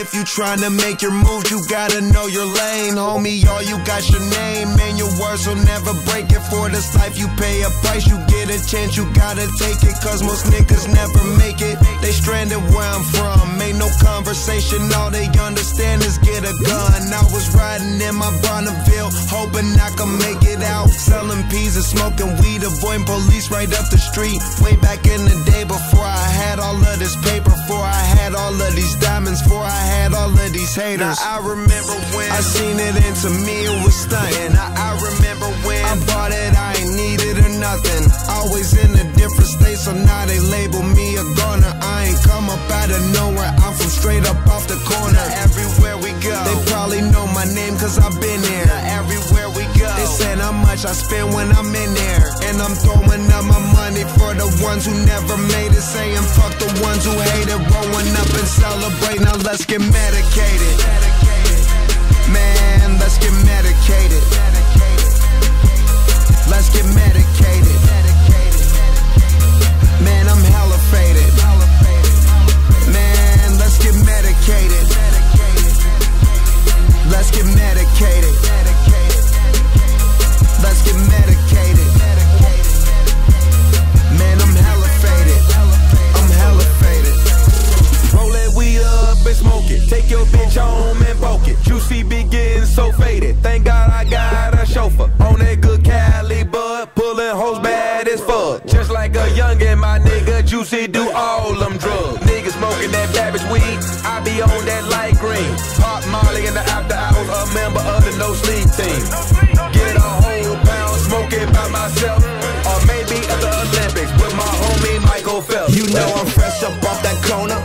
If you tryna make your move, you gotta know your lane. Homie, all you got your name, and your words will never break it. For this life, you pay a price, you get a chance, you gotta take it. Cause most niggas never make it. They stranded where I'm from, ain't no conversation, all they understand is get a gun. I was riding in my Bonneville, hoping I could make it out. Selling peas and smoking weed, avoiding police right up the street. Way back in the day before I had all of this paper, before I had all of these diamonds, before I had all of these haters. Now, I remember when I seen it and to me it was stunting. I, I remember when I bought it, I ain't needed or nothing. Always in a different state, so now they label me a goner. I ain't come up out of nowhere, I'm from straight up off the corner. Everywhere we go, they probably know my name cause I've been there. Everywhere we go, they said how much I spend when I'm in there. And I'm throwing up my money for the ones who never made it. Saying fuck the ones who hate it. Rolling up and celebrate, now let's get medicated. Man, let's get medicated. Let's get medicated. Man, I'm hella faded. Man, let's get medicated. Let's get medicated. Let's get medicated. Man, I'm hella faded. I'm hella faded. Roll that weed up and smoke it. Take your bitch home and poke it. Juicy be getting so faded. Thank God I got a chauffeur. On that good Cali bud. Pulling hoes bad as fuck. Just like a youngin', my nigga. Juicy do all them drugs. Niggas smoking that Babbage weed. I be on that light green. Pop Molly in the after hours. A member of the no sleep team. By myself. Or maybe at the Olympics with my homie Michael Phelps. You know I'm fresh up off that corner.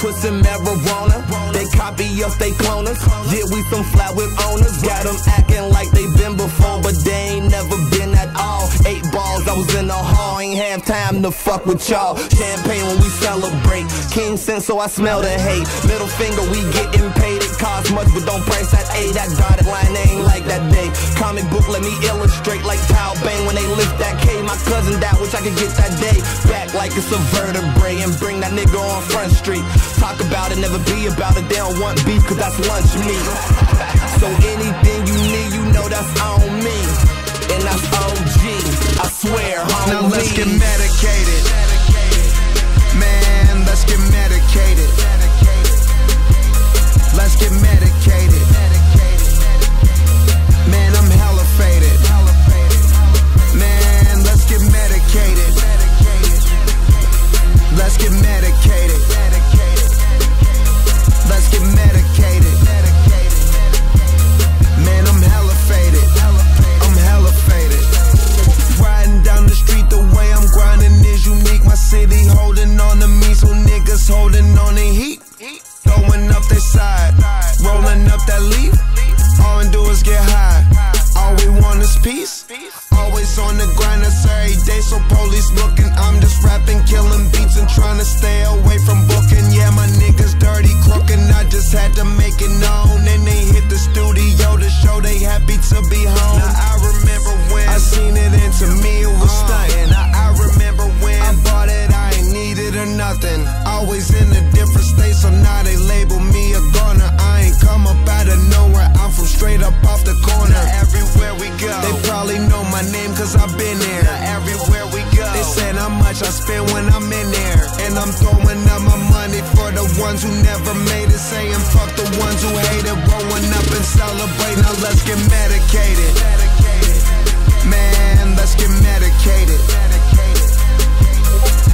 Put some marijuana. They copy us, they clone us. Yeah, we some fly with owners. Got them acting like they been before, but they ain't never been at all. Eight balls, I was in the hall. Ain't have time to fuck with y'all. Champagne when we celebrate. King sense, so I smell the hate. Middle finger, we getting paid. It costs much, but don't price that A. That dotted line ain't like that day. Comic book, let me illustrate like Tao Bang when they lift that K. My cousin died, wish I could get that day back like it's a vertebrae and bring that nigga on Front Street. Talk about it, never be about it. They don't want beef, cause that's lunch meat. so anything you need, you know that's on me. And that's OG. I swear, homie. Now let's get medicated. Man, let's get medicated. Let's get medicated. Man, I'm hella faded. Man, let's get medicated. Let's get medicated. Let's get medicated. Man, I'm hella faded. I'm hella faded. Riding down the street, the way I'm grinding is unique. My city holding on to me, so niggas holding on to heat. Up their side, rolling up that leaf. All we do is get high. All we want is peace. Always on the grind, that's every day. So police looking, I'm just rapping, killing beats and trying to stay away from booking. Yeah, my niggas dirty, crooking. I just had to make it known. And they hit the studio to show they happy to be home. Now I remember when I seen it, and to me it was uh, stunting. Nothing. Always in a different state, so now they label me a goner. I ain't come up out of nowhere, I'm from straight up off the corner. Now everywhere we go, they probably know my name cause I've been there. Now everywhere we go, they said how much I spend when I'm in there. And I'm throwing up my money for the ones who never made it. Saying fuck the ones who hate it. Rolling up and celebrate, now let's get medicated. Man, let's get medicated.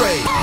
straight.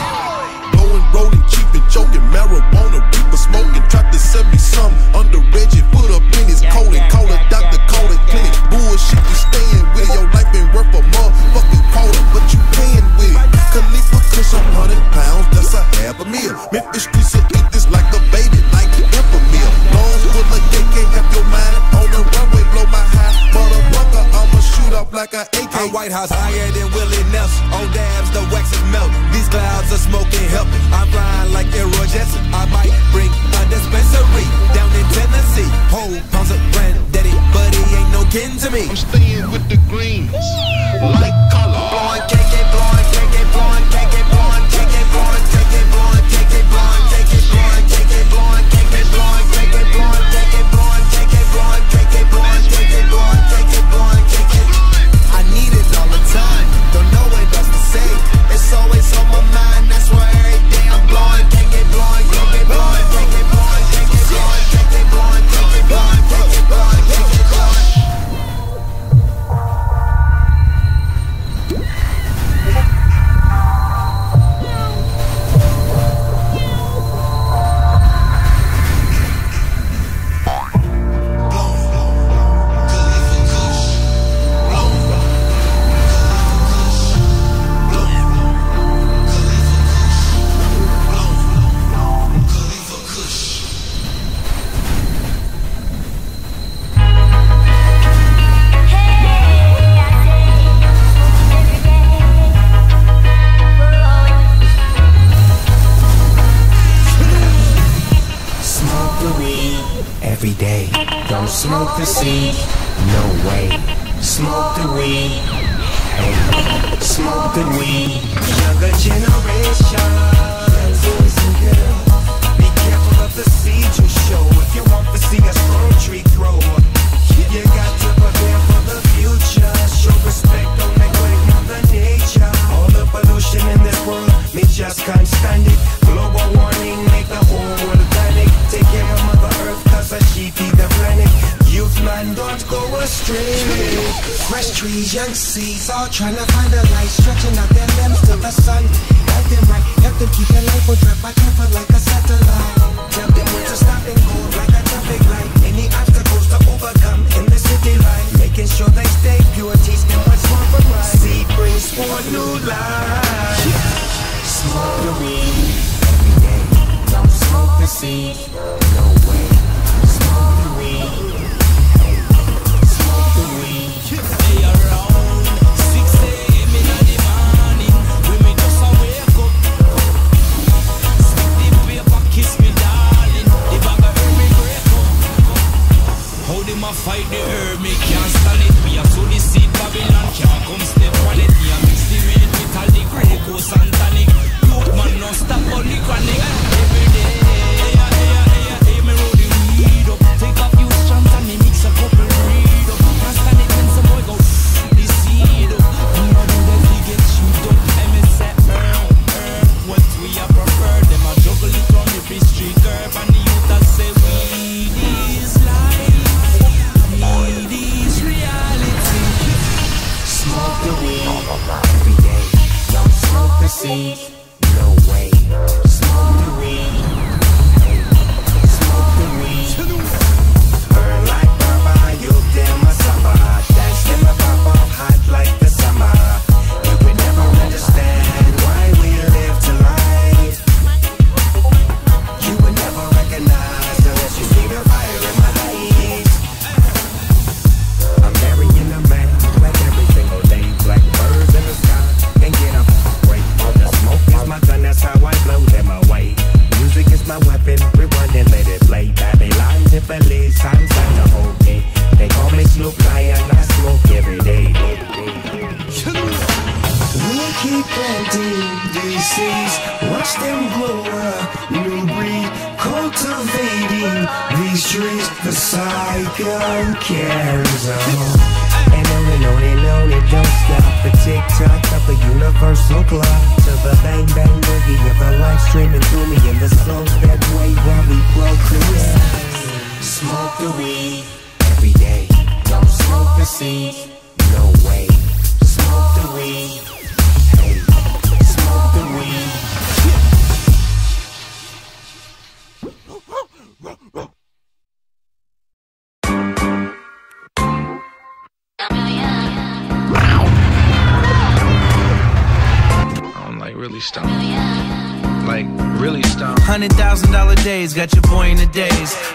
so glad.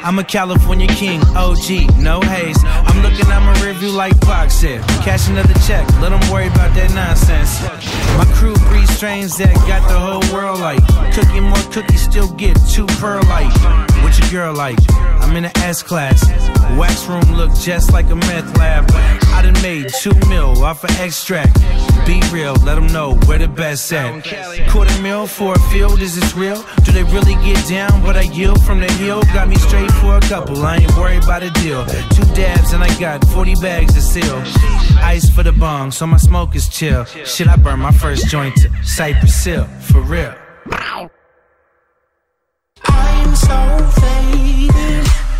I'm a California king, OG, no haze. I'm looking at my rearview like Fox said. Cash another check, let them worry about that nonsense. My crew breeds strains that got the whole world like. Cooking more cookies, still get two per like. What your girl like? I'm in an S class. Wax room look just like a meth lab. I done made two mil off an of extract. Be real, let them know where the best at. Quarter mil for a field, is this real? Do they really get down what I yield from the hill? Got me straight for a couple, I ain't worried about a deal. Two dabs and I got 40 bags to seal. Ice for the bong, so my smoke is chill. Shit, I burn my first joint to Cypress Hill, for real. I'm so faded.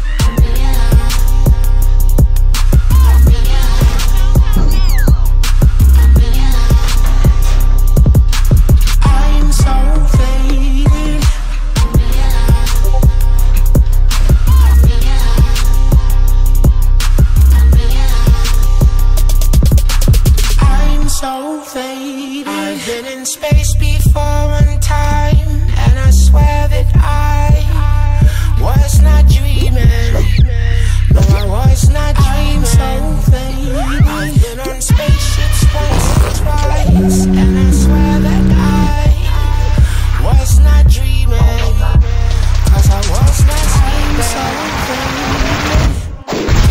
been in space before one time And I swear that I was not dreaming. No, I was not dreaming. I've been on spaceships once or twice And I swear that I was not dreaming. Cause I was not dreaming.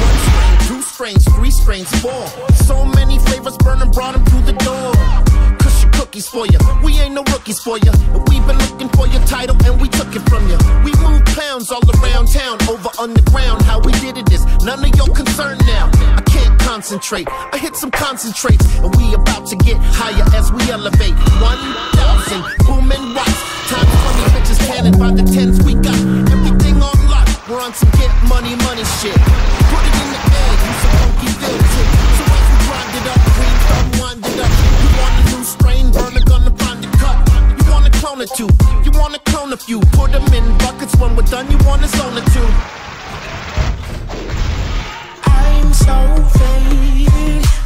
One strain, two strains, three strains, four. So many flavors burning brought him to the door cookies for you. We ain't no rookies for you. We've been looking for your title and we took it from you. We moved clowns all around town, over underground. How we did it is none of your concern now. I can't concentrate. I hit some concentrates and we about to get higher as we elevate. 1,000 booming watts. Times 20 bitches cannon by the tens we got. Everything on lock. We're on some get money, money shit. Put it in the air, you some funky feel or two, you wanna clone a few. Put them in buckets when we're done, you wanna zone or two. I'm so faded.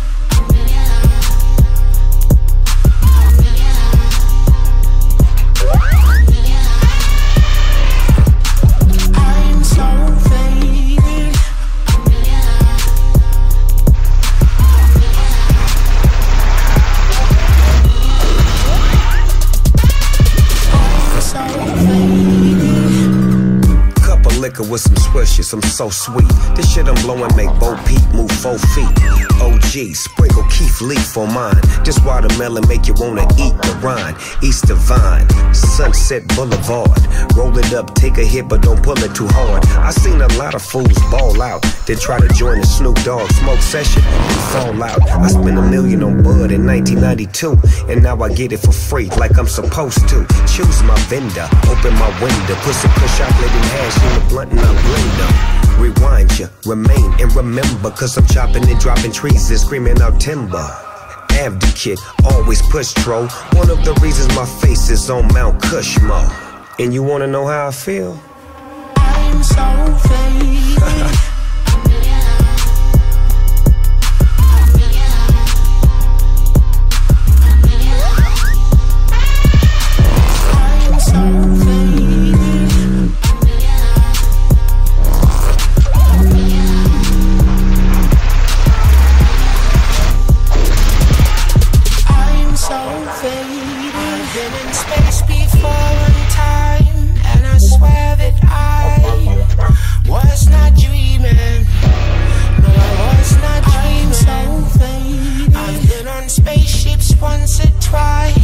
Liquor with some swishes, I'm so sweet. This shit I'm blowing make Bo Peep move four feet. OG, sprinkle Keith Leaf on mine. This watermelon make you wanna eat the rind. Easter Vine, Sunset Boulevard. Roll it up, take a hit, but don't pull it too hard. I seen a lot of fools ball out, then try to join the Snoop Dogg smoke session and fall out. I spent a million on Bud in 1992, and now I get it for free like I'm supposed to. Choose my vendor, open my window, some push out, let it hash in the blunt and I blend them. Rewind ya, remain and remember, cause I'm chopping and dropping trees and screaming out timber. Advocate, always push troll. One of the reasons my face is on Mount Kushmore. And you wanna know how I feel? I'm so faded. Once or twice,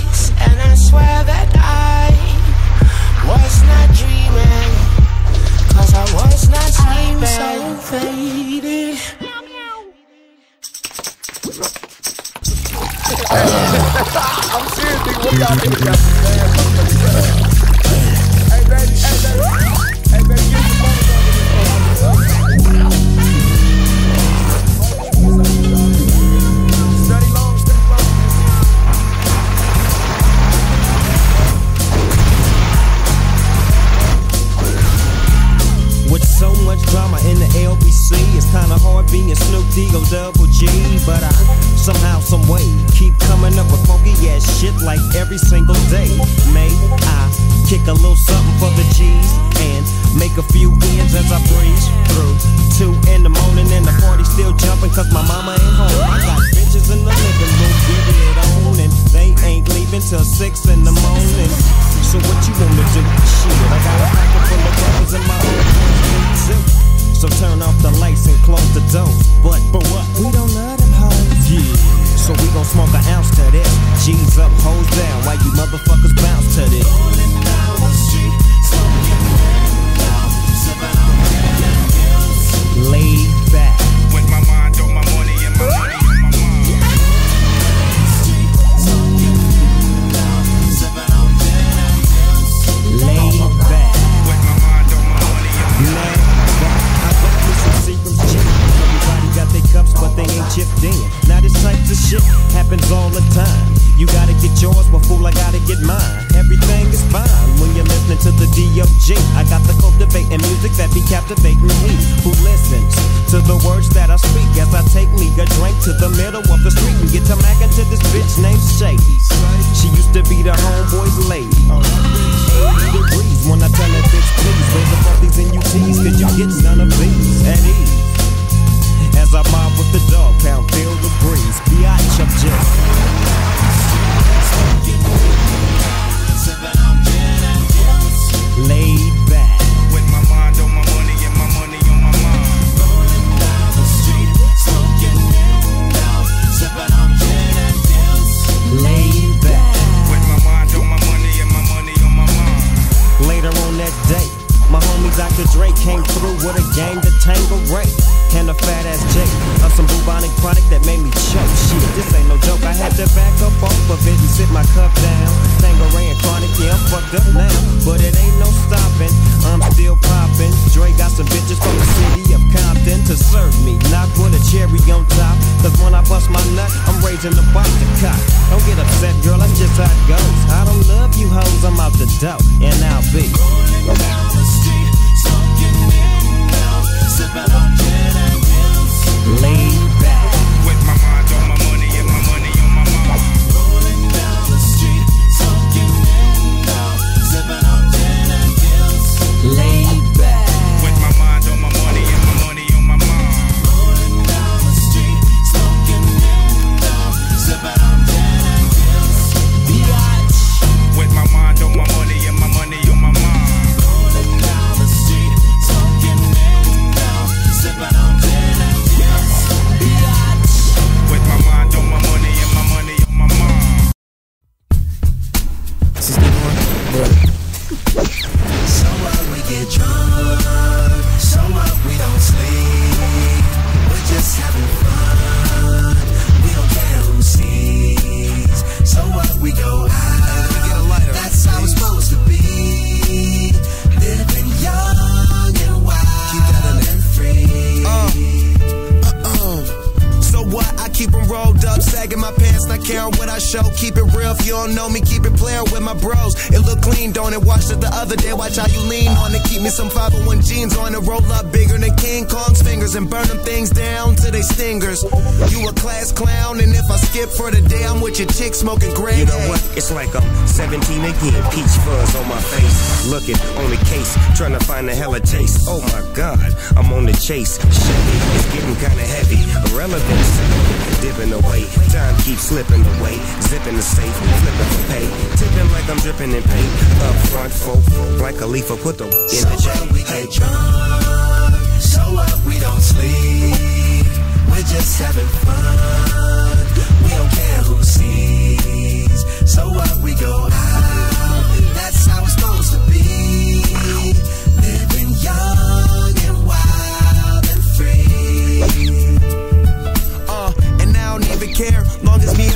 Zipping the safe, flipping pay. Tipping like I'm dripping in paint. Up front, folk, like a leaf, put the in the J. we get drunk, so we don't sleep. We're just having fun. We don't care who sees. So what we go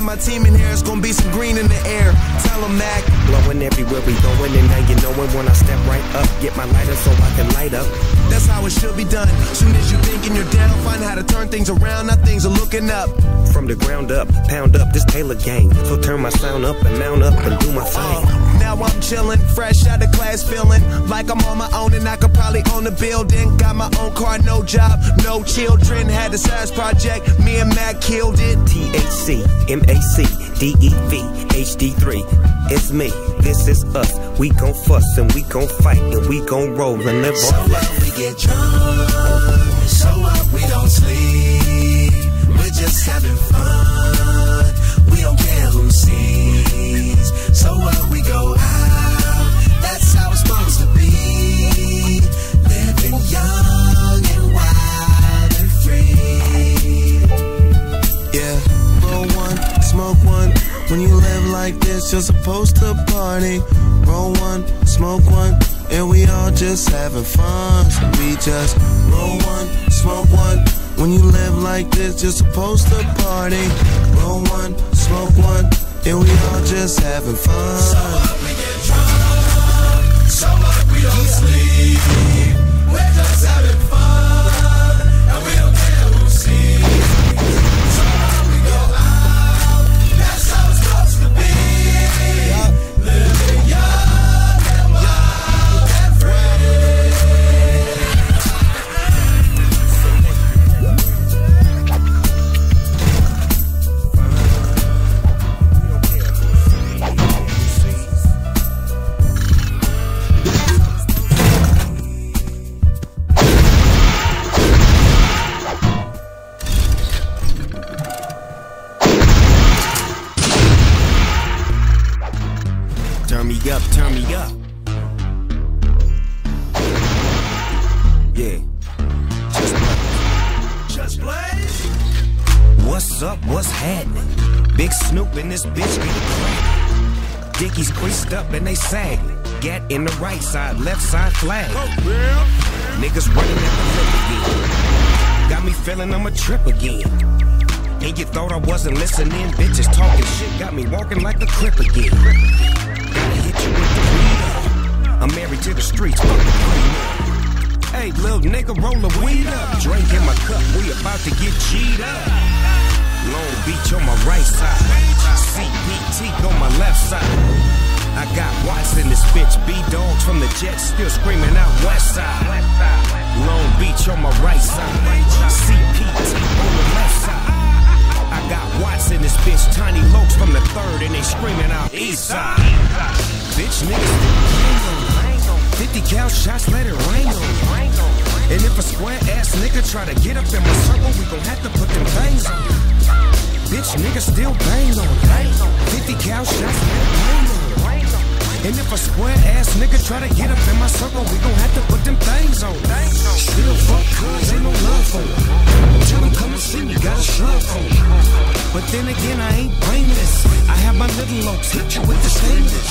my team in here, it's gonna be some green in the air. Tell 'em Mac. Blowing everywhere we going, and now you know it when I step right up. Get my lighter so I can light up. That's how it should be done. Soon as you're thinking you're down, find how to turn things around. Now things are looking up. From the ground up, pound up this Taylor gang. So turn my sound up and mount up and do my thing. Now I'm chillin', fresh out of class, feeling like I'm on my own and I could probably own a building. Got my own car, no job, no children. Had a size project, me and Mac killed it. THC, MAC, DEV, HD3. It's me, this is us. We gon' fuss and we gon' fight and we gon' roll and live So life. what we get drunk, so what we don't sleep. We're just having fun. We don't care who sees. So what we go out. That's how it's supposed to be. Living young and wild and free. Yeah, roll one, smoke one. When you live like this, you're supposed to party. Roll one, smoke one, and we all just having fun. We just roll one, smoke one. When you live like this, you're supposed to party. Roll one, smoke one, and we all just having fun. So what we get drunk, so what we don't sleep. We're just having fun, up and they sag. Get in the right side, left side flag. Oh, Niggas running at the lip again. Got me feeling I'm a trip again. And you thought I wasn't listening? Bitches talking shit got me walking like a crip again. Gotta hit you with the weed up. I'm married to the streets, fuck the queen. Hey, little nigga, roll the weed up. Drink in my cup, we about to get G'd up. Long Beach on my right side. CPT on my left side. I got Watts in this bitch. B dogs from the Jets still screaming out West Side. Long Beach on my right side. CPT on the left side. I got Watts in this bitch. Tiny Lokes from the third and they screaming out East Side. Bitch niggas still bang on. 50 cal shots, let it rain on. And if a square ass nigga try to get up in my circle, we gon' have to put them things on. Bitch, nigga still bang on. 50 cal shots, let it rain. And if a square ass nigga try to get up in my circle, we gon' have to put them things on. Still fuck cuz ain't no love for them. Tell them come and see me, got a shrug for them. But then again, I ain't brainless. I have my little lokes hit you with the stainless.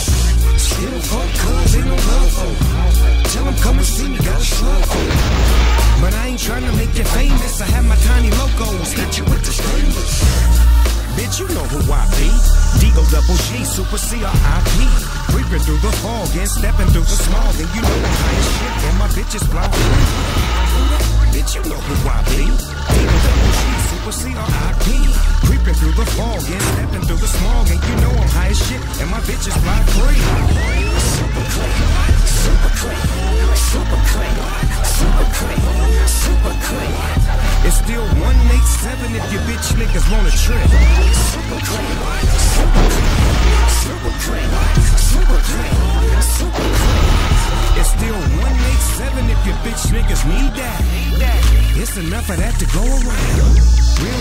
Still fuck cuz ain't no love for them. Tell them come and see me, got a shrug for them. But I ain't trying to make you famous. I have my tiny locos hit you with the stainless. Bitch, you know who I be. Digo double G, super C-R-I-P. Creeping through the fog and stepping through the smog. And you know I'm high as shit and my bitch is fly. Bitch, you know who I be. Digo double G, super C-R-I-P. Creeping through the fog and stepping through the smog. And you know I'm high as shit and my bitches fly free. Super clean, super clean, super clean, super clean, super clean. It's still 187 if your bitch niggas wanna trip. Super clean, super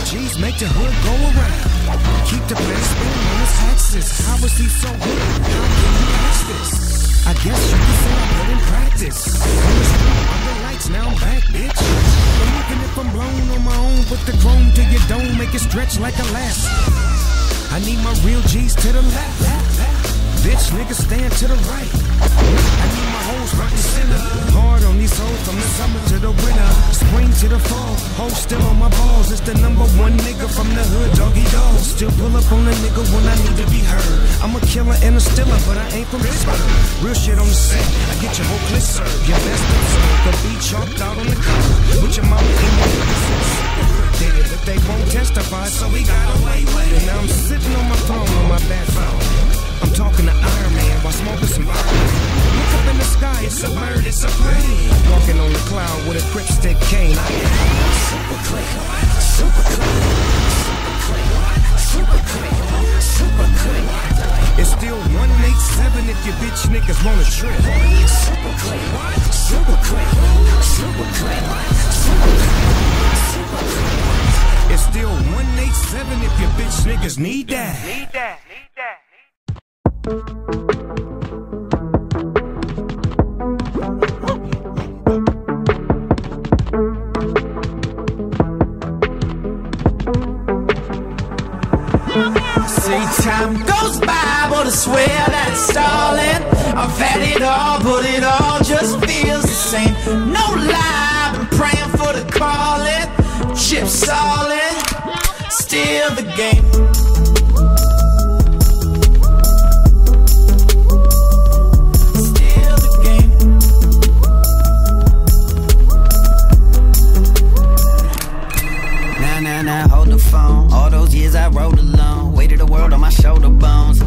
G's make the hood go around. Keep the spinning on his taxes. How was he so good? How can you ask this? I guess you can say I put in practice. Under lights, now I'm back, bitch. But even if I'm blown on my own, put the chrome to your dome, make it stretch like a lasso. I need my real G's to the left. Bitch, niggas stand to the right. I need my hoes right and center. These hoes from the summer to the winter, spring to the fall. Hoes still on my balls. It's the number one nigga from the hood, doggy dog. Still pull up on a nigga when I need to be heard. I'm a killer and a stiller, but I ain't from Pittsburgh. Real shit on the set. I get your whole clip served. Your best observed. The beat chalked out on the cover. Put your mama in your witnesses. Dead, but they won't testify, so we got away with it. Now I'm sitting on my throne on my back phone. I'm talking to Iron Man while smoking some iron. Look up in the sky, it's a bird, it's a plane. Walking on the cloud with a grip stick cane. I am super clean, super clean, super clean, super clean. It's still 187 if your bitch niggas wanna trip. Super clean, super clean, super clean, super clean, super clean. It's still 187 if your bitch niggas need that. Need that. See, time goes by, but I swear that's stalling. I've had it all, but it all just feels the same. No lie, I've been praying for the calling. Chip solid, still the game. Shoulder bones.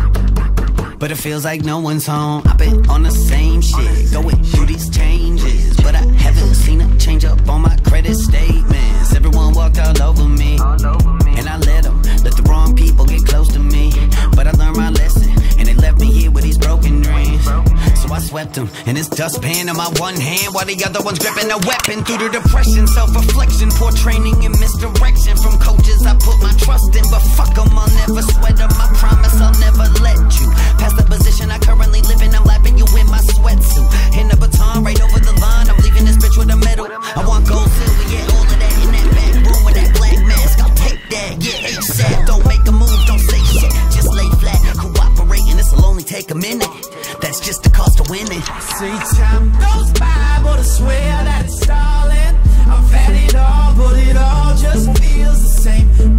But it feels like no one's home. I've been on the same shit, going through these changes. But I haven't seen a change up on my credit statements. Everyone walked all over me. And I let them, let the wrong people get close to me. But I learned my lesson, So I swept them in this dustpan in my one hand while the other one's gripping a weapon through the depression, self reflection, poor training and misdirection from coaches I put my trust in. But fuck them, I'll never sweat them. I promise I'll never let you past the position I currently live in. I'm lapping you in my sweatsuit. The See, time goes by, but I swear that it's stalling. I've had it all, but it all just feels the same.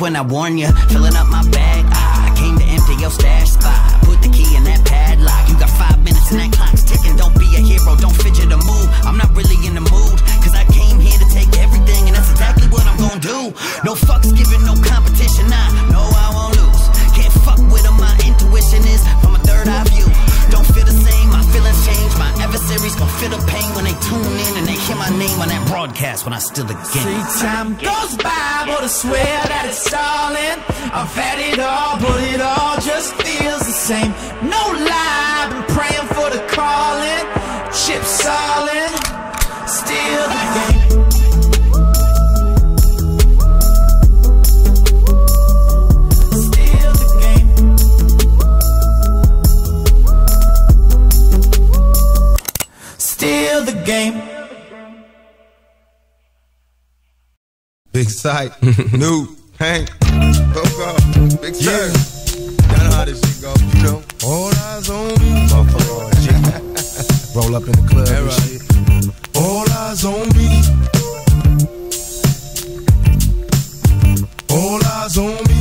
When I warn you. Filling up my bag, I came to empty your stash spot. Put the key in that padlock. You got five minutes and that clock's ticking. Don't be a hero, don't fidget or move. I'm not really in the mood, cause I came here to take everything, and that's exactly what I'm gonna do. No fucks given, no competition, nah, no, I won't lose. Can't fuck with them, my intuition is from a third eye view. Don't feel the same, my feelings change. My adversaries gon' feel the pain when they tune in and they hear my name on that broadcast when I still the game. See, time goes by, I swear that it's stalling. I've had it all, but it all just feels the same. Big Syke, new, Hank, Coco, Big Syke. Y'all know how this shit go, you know. All eyes on me, motherfucker. Roll up in the club shit. All eyes on me. All eyes on me.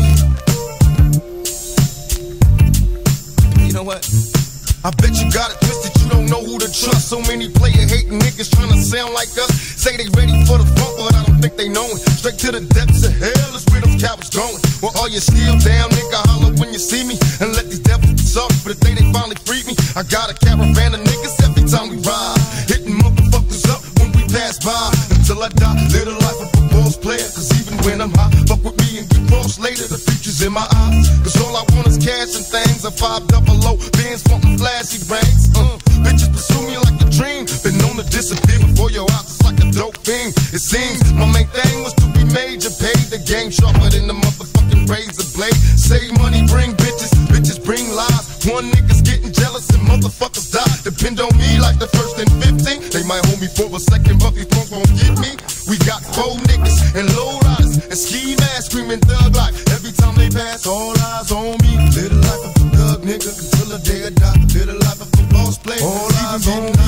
You know what? I bet you got it twisted, don't know who to trust. So many player hating niggas trying to sound like us. Say they ready for the funk, but I don't think they know it. Straight to the depths of hell is where them cowards going. Well, all you still down, nigga, holler when you see me. And let these devils sorry for the day they finally freed me. I got a caravan of niggas every time we ride. Hitting motherfuckers up when we pass by. Until I die, live the life of a boss player. Cause even when I'm high, fuck with me and get crossed later. The future's in my eyes. Cause all I want is cash and things. A five double low, my main thing was to be major. Pay the game sharper than the motherfucking razor blade. Save money, bring bitches. Bitches bring lies. One nigga's getting jealous and motherfuckers die. Depend on me like the first and 15. They might hold me for a second, but these punks won't get me. We got four niggas and low riders and ski masks screaming thug life. Every time they pass, all eyes on me. Live the life of a thug nigga until the day I die. Live the life of a boss player. All eyes on me.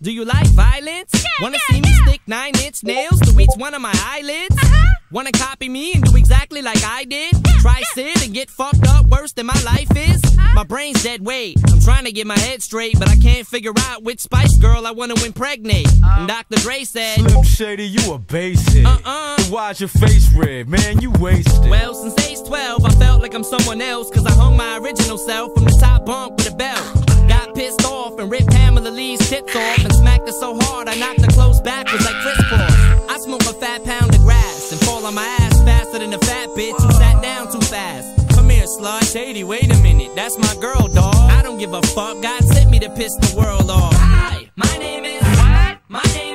Do you like violence? Wanna see me stick nine inch nails to each one of my eyelids? Uh-huh. Wanna copy me and do exactly like I did? Try sit and get fucked up worse than my life is? Uh-huh. My brain's dead weight. I'm trying to get my head straight, but I can't figure out which Spice Girl I wanna impregnate. Uh-huh. And Dr. Dre said, Slim Shady, you a basic. Uh-uh. Then Why's your face red? Man, you wasted. Well, since age 12, I felt like I'm someone else, cause I hung my original self from the top bunk with a belt. Got pissed off and ripped Pamela Lee's tits off and smacked her so hard I knocked her clothes backwards like crisscross. I smoke a fat pound of grass and fall on my ass faster than a fat bitch who sat down too fast. Come here, slut. Shady, wait a minute. That's my girl, dog. I don't give a fuck. God sent me to piss the world off. Hi, my name is what? My name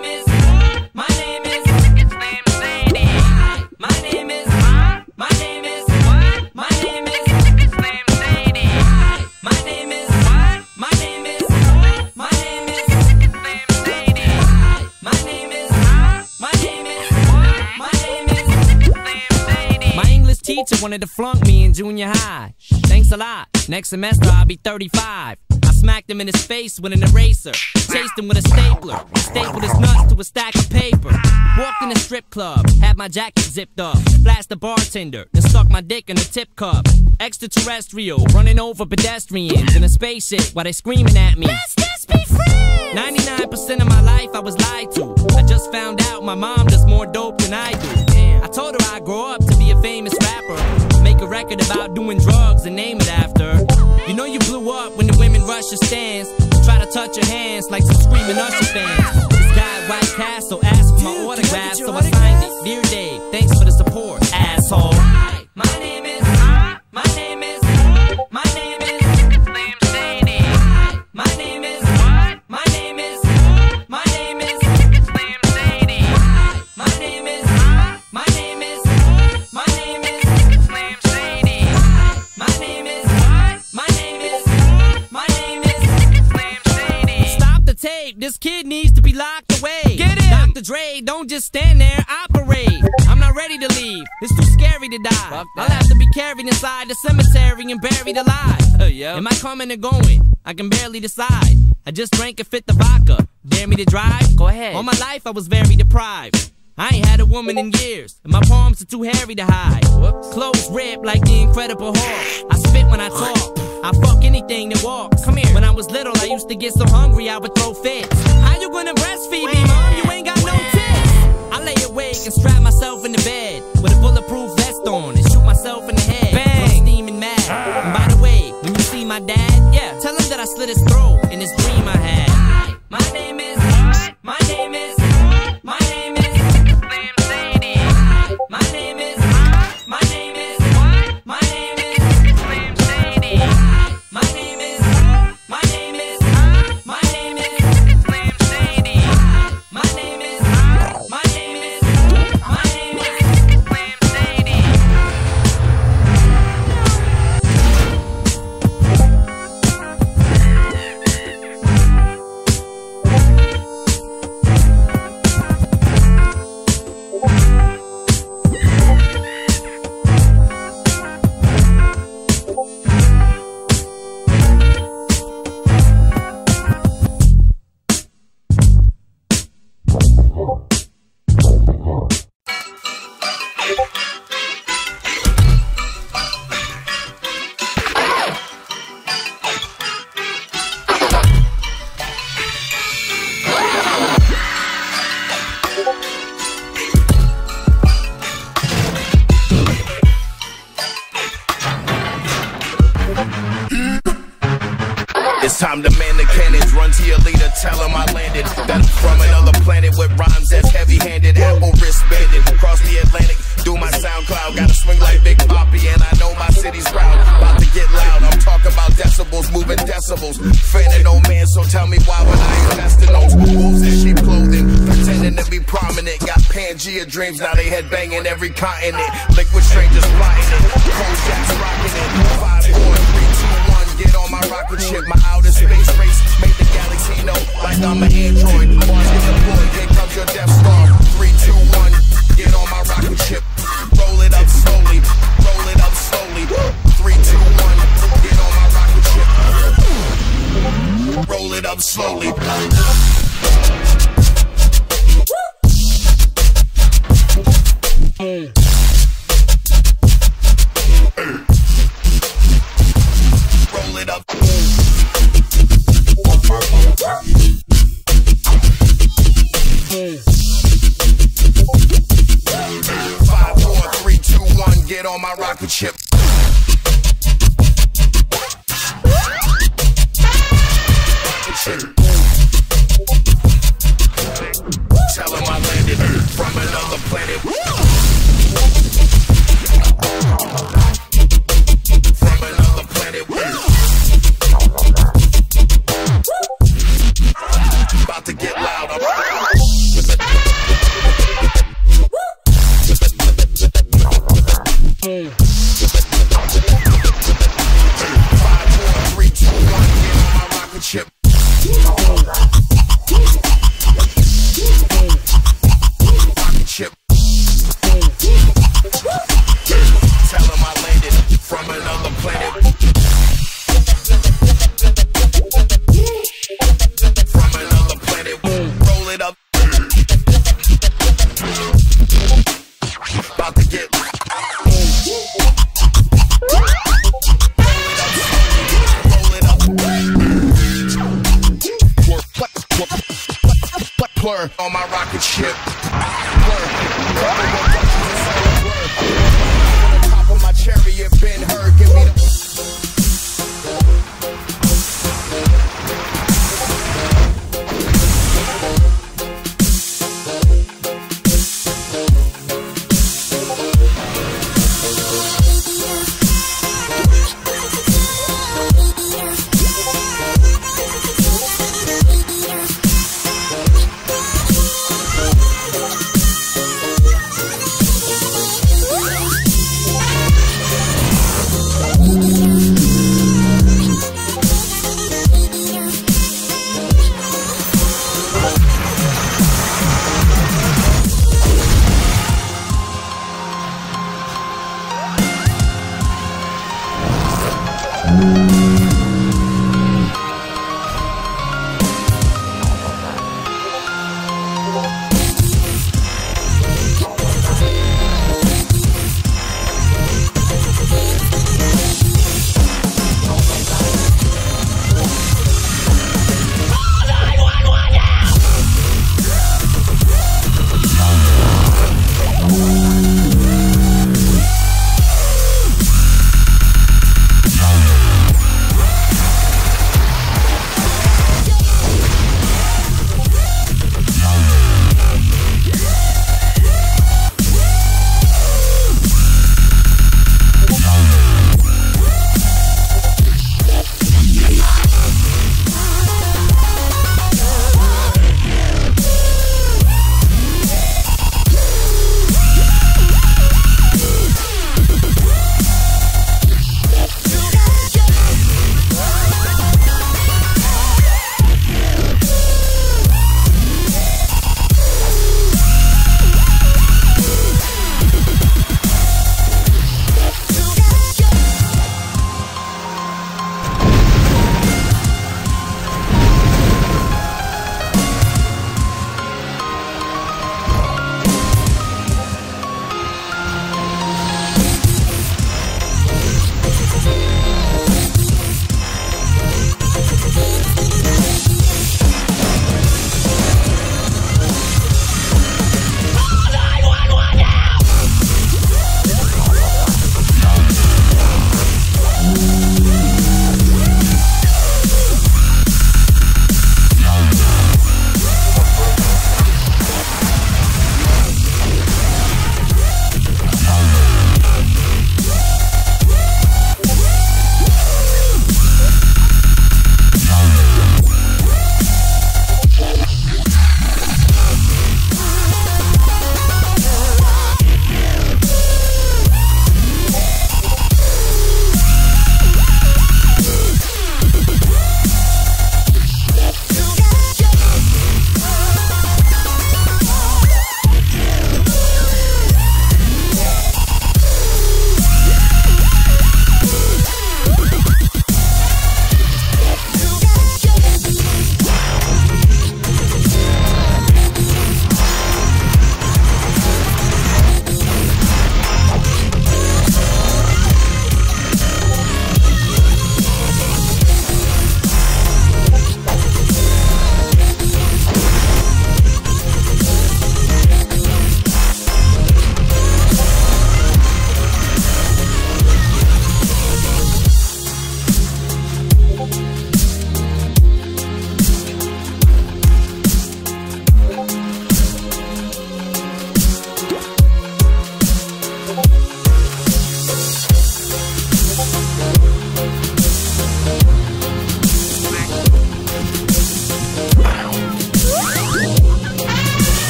teacher wanted to flunk me in junior high. Thanks a lot. Next semester I'll be 35. I smacked him in his face with an eraser. Chased him with a stapler. Stapled his nuts to a stack of paper. Walked in a strip club. Had my jacket zipped up. Flashed the bartender. Then stuck my dick in a tip cup. Extraterrestrial. Running over pedestrians in a spaceship while they screaming at me. Let's just be friends. 99% of my life I was lied to. I just found out my mom does more dope than I do. I told her I'd grow up a famous rapper. Make a record about doing drugs and name it after. You know you blew up when the women rush your stands. Try to touch your hands like some screaming Usher fans. This guy White Castle this kid needs to be locked away. Get him! Dr. Dre, don't just stand there, operate. I'm not ready to leave, it's too scary to die. I'll have to be carried inside the cemetery and buried alive. Uh, Am I coming or going? I can barely decide. I just drank a fifth of vodka. Dare me to drive? Go ahead. All my life I was very deprived. I ain't had a woman in years, and my palms are too hairy to hide. Clothes ripped like the Incredible Hulk. I spit when I talk. I fuck anything that walks. Come here. When I was little, I used to get so hungry I would throw fits. How you gonna breastfeed me, mom? You ain't got no tits. I lay awake and strap myself in the bed with a bulletproof vest on and shoot myself in the head. Bang! steaming mad. And by the way, when you see my dad, yeah, tell him that I slit his throat in this dream I had. My name is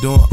doing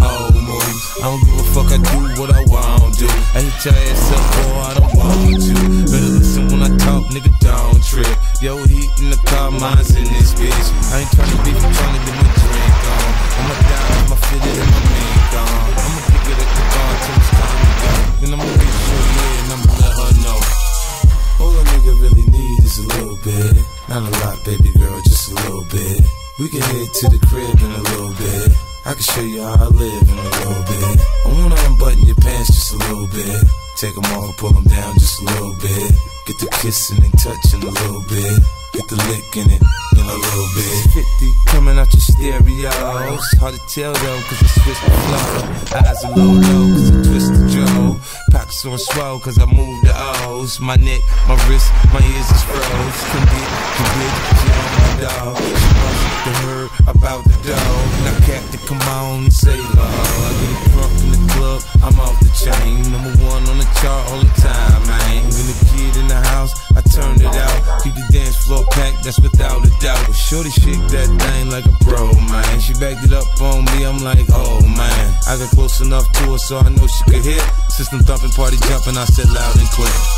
neck, my wrist, my ears is froze. Come get the bitch, she on my dog. She must have heard about the dog. Now, Captain, come on, say love. I get a drunk in the club, I'm off the chain. Number one on the chart all the time, I ain't been a kid in the house, I turned it out. Keep the dance floor packed, that's without a doubt. But shorty shake that thing like a pro, man. She backed it up on me, I'm like, oh, man. I got close enough to her so I know she could hear. System thumping, party jumping, I said loud and clear.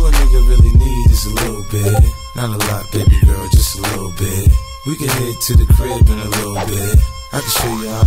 All a nigga really need is a little bit. Not a lot, baby girl, just a little bit. We can head to the crib in a little bit. I can show you how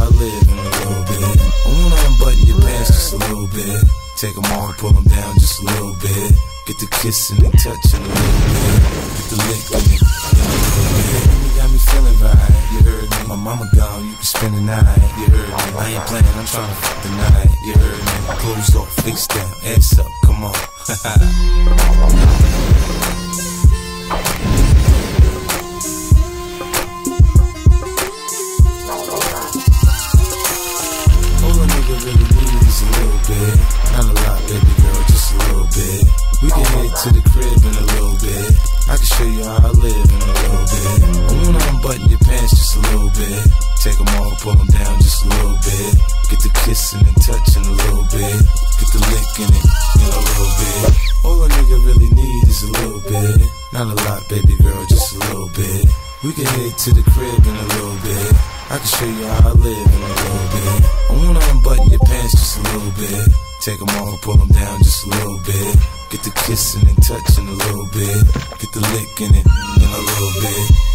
Hey.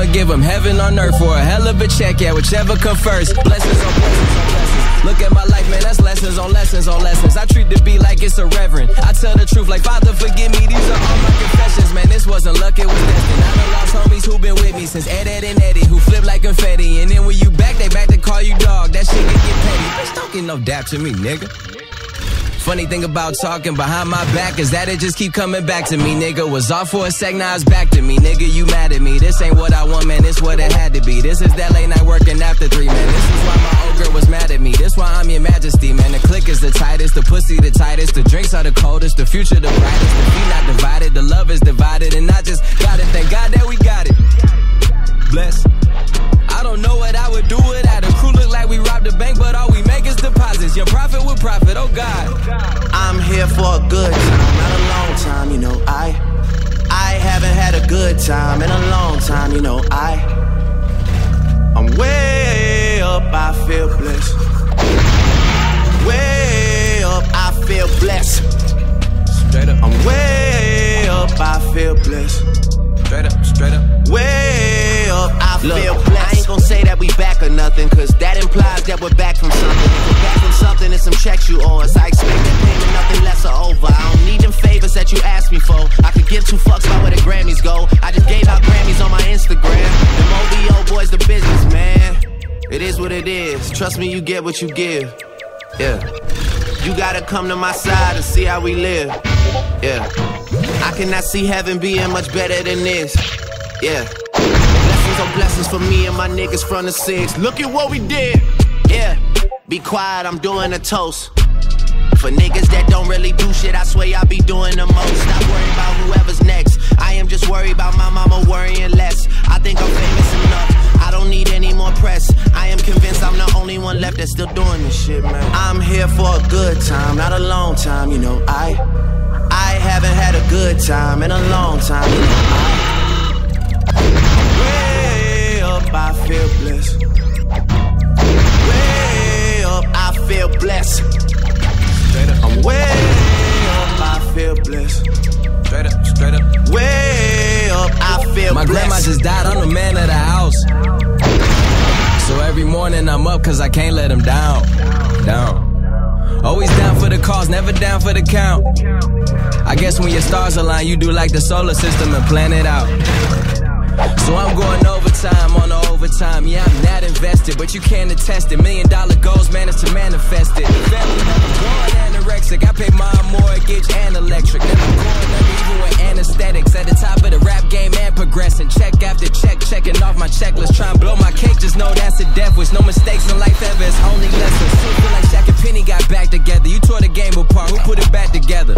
I'ma give them heaven on earth for a hell of a check, yeah, whichever come first. Blessings on blessings on blessings. Look at my life, man, that's lessons on lessons on lessons. I treat the beat like it's a reverend. I tell the truth like, Father, forgive me, these are all my confessions, man. This wasn't luck, it was destined. I done lost homies who been with me since Ed, Ed, and Eddie, who flip like confetti. And then when you back, they back to call you dog. That shit can get petty. Bitch, don't get no dap to me, nigga. Funny thing about talking behind my back is that it just keep coming back to me, nigga. Was off for a sec, now it's back to me, nigga. You mad at me? This ain't what I want, man. This what it had to be. This is that late night working after three, man. This is why my old girl was mad at me. This why I'm your majesty, man. The click is the tightest, the pussy the tightest, the drinks are the coldest, the future the brightest. The feet not divided, the love is divided, and I just got it. Thank God that we got it. Bless. I don't know what I would do without a crew. Look like we robbed a bank, but all we make is deposits. Your profit with profit, oh God. I'm here for a good time, not a long time, you know. I I haven't had a good time in a long time, you know. I I'm way up, I feel blessed. Way up, I feel blessed. Straight up. I'm way up, I feel blessed. Straight up, straight up. Way up, I Look, feel blessed. I ain't gonna say that we back or nothing, cause that implies that we're back from something. If we're back from something, it's some checks you owe us. I expect that payment, nothing less or over. I don't need them favors that you asked me for. I could give two fucks about where the Grammys go. I just gave out Grammys on my Instagram. Them OVO boys, the business, man. It is what it is. Trust me, you get what you give. Yeah. You gotta come to my side and see how we live. Yeah. I cannot see heaven being much better than this. Yeah. On blessings for me and my niggas from the six. Look at what we did. Yeah. Be quiet, I'm doing a toast. For niggas that don't really do shit, I swear I be doing the most. Stop worrying about whoever's next. I am just worried about my mama worrying less. I think I'm famous enough. I don't need any more press. I am convinced I'm the only one left that's still doing this shit, man. I'm here for a good time, not a long time, you know. I I haven't had a good time in a long time, you know. I up, I feel blessed. Way up, I feel blessed. Straight up, I'm way up, I feel blessed. Straight up, straight up. Way up, I feel My blessed. grandma just died, I'm the man of the house. So every morning I'm up cause I can't let him down. Down. Always down for the cause, never down for the count. I guess when your stars align, you do like the solar system and plan it out. So I'm going overtime on the overtime. Yeah, I'm not invested, but you can't attest it. Million dollar goals managed to manifest it. Family born anorexic. I pay my mortgage and electric. Never going under even with anesthetics. At the top of the rap game and progressing. Check after check, checking off my checklist. Try and blow my cake, just know that's a death wish. No mistakes in life ever, it's only lessons. Still feel like Shaq and Penny got back together. You tore the game apart, who put it back together?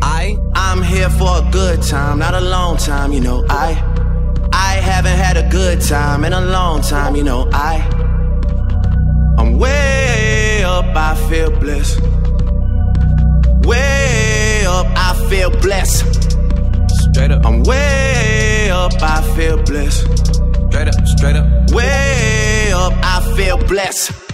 I I'm here for a good time, not a long time, you know. I I haven't had a good time in a long time, you know. I I'm way up, I feel blessed. Way up, I feel blessed. Straight up. I'm way up, I feel blessed. Straight up, straight up. Way up, I feel blessed.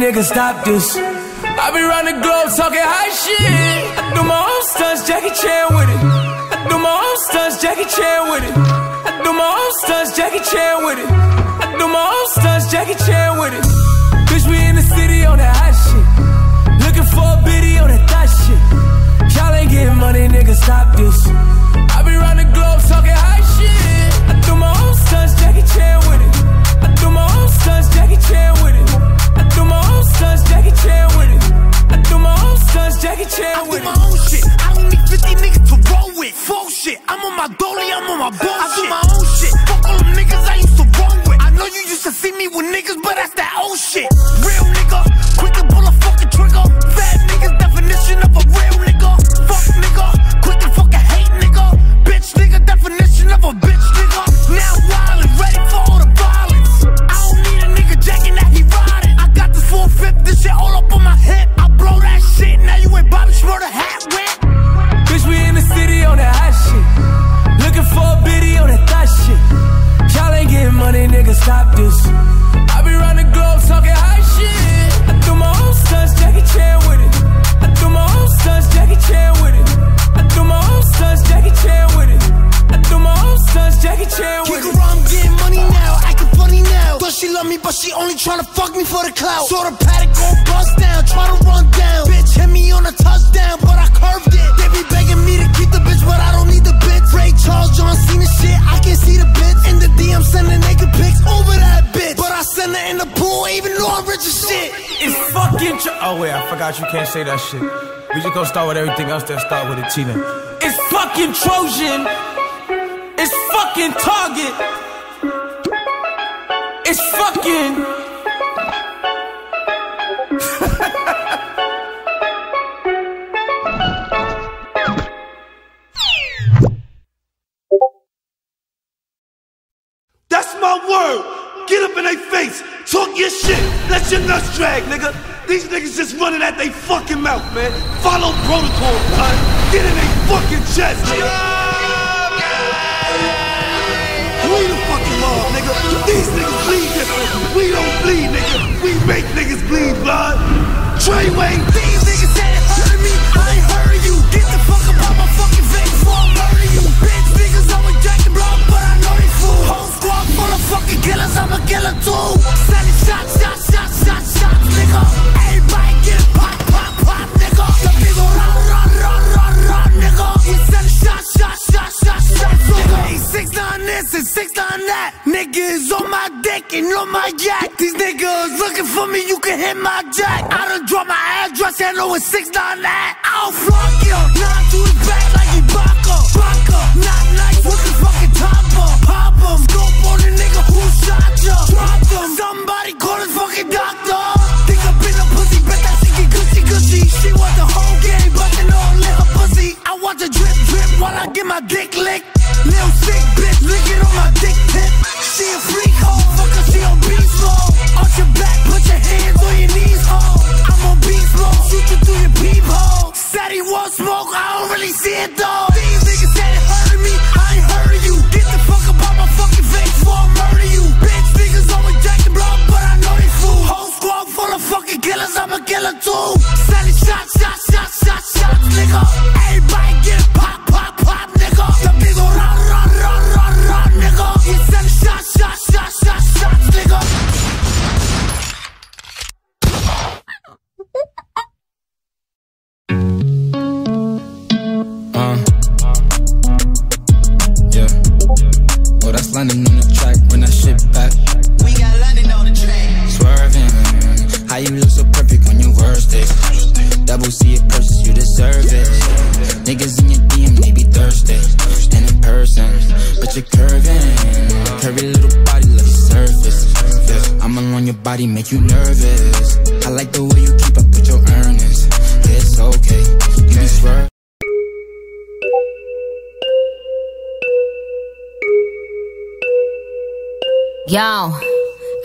Getting money, nigga, stop this. Chile. can hit my jack. I done dropped my address, and know it's 699. I'll flunk you. knock through the back like Ibaka. Baka. Not nice with the fucking up? Pop him. Scope on the nigga who shot ya. Drop him. Somebody call his fucking doctor. Think I've been a pussy, bet that she get Gucci She want the whole game, bustin' all her pussy. I watch her drip drip while I get my dick licked. mad dog. These niggas said it hurt me, I ain't heard you. Get the fuck up out my fucking face before I murder you. Bitch, niggas always jack the block, but I know they fool. Whole squad full of fucking killers, I'm a killer too. Selling shots, shots, shots, shots, shots, nigga. Ay body make you nervous. I like the way you keep up with your earnest. It's okay, you be swerving. Yo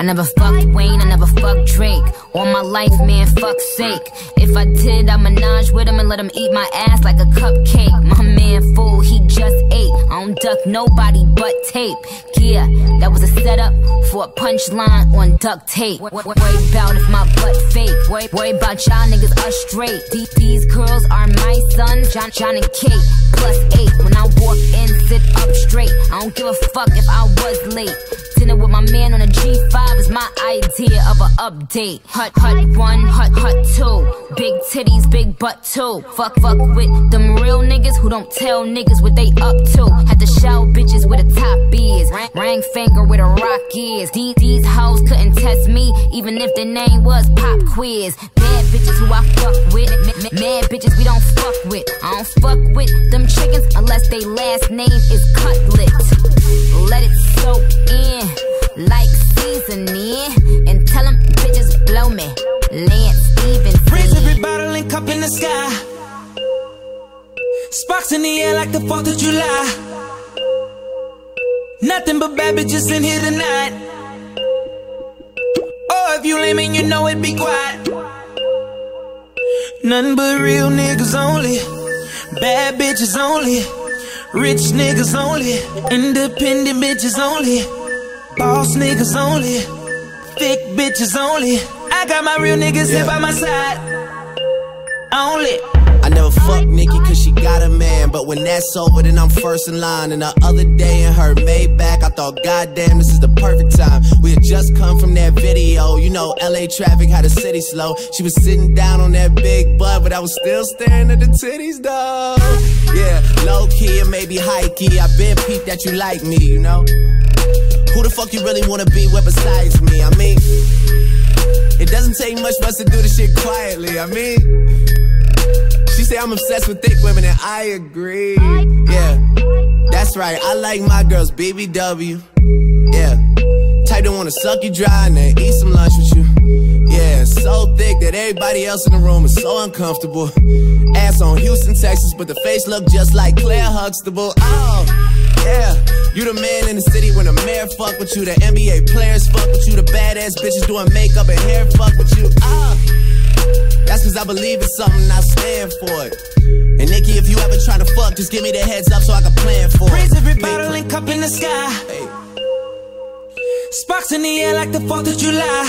never fucked Wayne, I never fucked Drake. All my life, man, fuck's sake. If I did, I'd menage with him and let him eat my ass like a cupcake. My man, fool, he just ate. I don't duck nobody but tape. Yeah, that was a setup for a punchline on duct tape. Worry about if my butt fake. Worry about y'all niggas are straight. These girls are my sons, John, John and Kate. Plus eight. When I walk in, sit up straight. I don't give a fuck if I was late. Dinner with my man on a G5 is my idea of a update. Hut, hut one, hut, hut two. Big titties, big butt two. Fuck, fuck with them real niggas who don't tell niggas what they up to. Had to shout bitches with a top is. Rang, finger with a rock is. These, these hoes couldn't test me, even if their name was Pop Quiz. Bad bitches who I fuck with. Mad bitches we don't fuck with. I don't fuck with them chickens unless they last name is Cutlet. Let it soak in like seasoning. And tell them bitches blow me. Lance Stephenson. Raise every bottle and cup in the sky. Sparks in the air like the 4th of July. Nothing but bad bitches in here tonight. Oh, if you lame and you know it, be quiet. Nothing but real niggas only. Bad bitches only. Rich niggas only. Independent bitches only. Boss niggas only. Thick bitches only. I got my real niggas here by my side. Only. I never fuck Nikki cause she got a man. But when that's over, then I'm first in line. And the other day in her Maybach, I thought, goddamn, this is the perfect time. We had just come from that video. You know, LA traffic had the city slow. She was sitting down on that big butt, but I was still staring at the titties, though. Yeah, low key and maybe high key. I been peeped that you like me, you know? Who the fuck you really wanna be with besides me? I mean, it doesn't take much for us to do this shit quietly. I mean, she say I'm obsessed with thick women, and I agree. Yeah, that's right. I like my girls BBW. Yeah, type that wanna suck you dry and then eat some lunch with you. Yeah, so thick that everybody else in the room is so uncomfortable. Ass on Houston, Texas, but the face look just like Claire Huxtable. Oh. Yeah, you the man in the city when the mayor fuck with you, the NBA players fuck with you, the badass bitches doing makeup and hair fuck with you. Ah, that's cause I believe in something I stand for it. And Nikki, if you ever try to fuck, just give me the heads up so I can plan for it. Raise every bottle and cup in the sky. Sparks in the air like the 4th of July.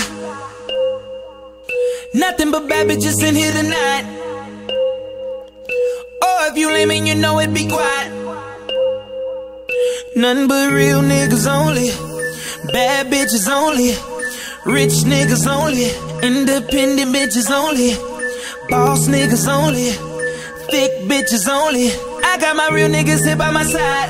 Nothing but bad bitches in here tonight. Oh, if you lame and you know it, be quiet. Nothing but real niggas only. Bad bitches only. Rich niggas only. Independent bitches only. Boss niggas only. Thick bitches only. I got my real niggas here by my side.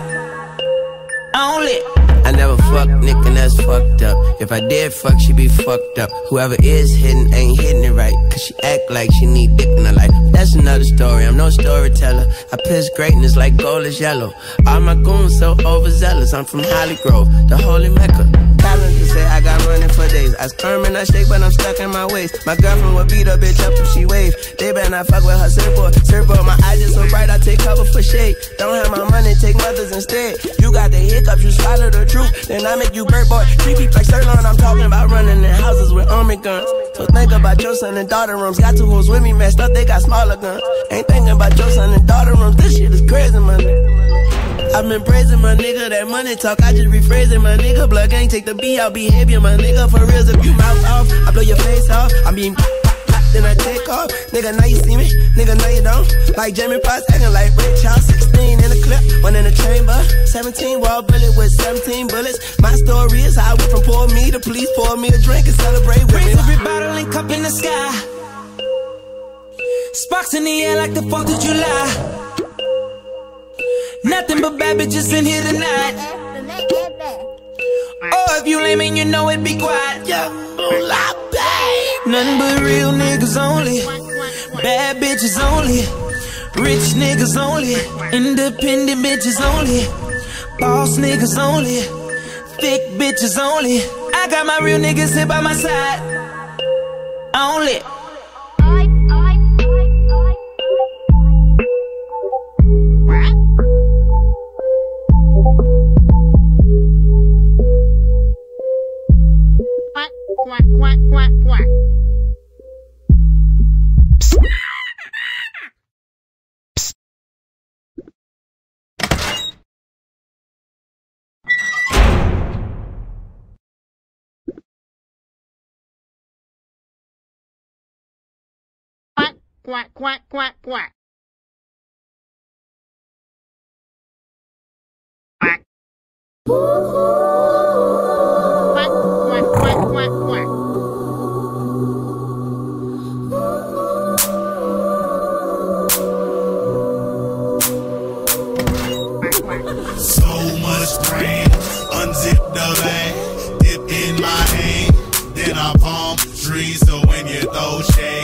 Only. I never fuck Nick and that's fucked up. If I did fuck, she'd be fucked up. Whoever is hitting ain't hitting it right. Cause she act like she need dick in her life. That's another story, I'm no storyteller. I piss greatness like gold is yellow. All my goons so overzealous. I'm from Holly Grove, the holy mecca. Calendar say I got running for days. I sperm and I shake, but I'm stuck in my ways. My girlfriend would beat a bitch up if she wave. They better not fuck with her surfboard. Surfboard, my eyes just so bright, I take cover for shade. Don't have my money, take mothers instead. You got the hiccups, you swallow the truth. Then I make you bird boy. Creepy like Sirloin, I'm talking about running in houses with army guns. So think about your son and daughter rooms. Got two hoes with me messed up, they got smaller guns. Ain't thinking about your son and daughter rooms. This shit is crazy, man. I've been praising my nigga, that money talk, I just rephrasing my nigga. Blood gang, take the B out, behavior, my nigga. For reals, if you mouth off, I blow your face off. I mean, then I take off. Nigga, now you see me, nigga, now you don't. Like Jamie Foxx, acting like Ray Charles. 16 in the clip, one in the chamber. 17 wall bullet with 17 bullets. My story is how I went from pour me to police, pour me a drink and celebrate with me. Raise every bottle and cup in the sky. Sparks in the air like the 4th of July. Nothing but bad bitches in here tonight. Oh, if you lame and you know it, be quiet. Yeah, Nothing but real niggas only. Bad bitches only. Rich niggas only. Independent bitches only. Boss niggas only. Thick bitches only. I got my real niggas here by my side. Only. Quack, quack, quack, quack, quack. Quack, quack, quack, quack, quack. Quack, quack, quack, quack. So much grain, unzip the bag, dip in my hand, then I palm trees. So when you throw shade,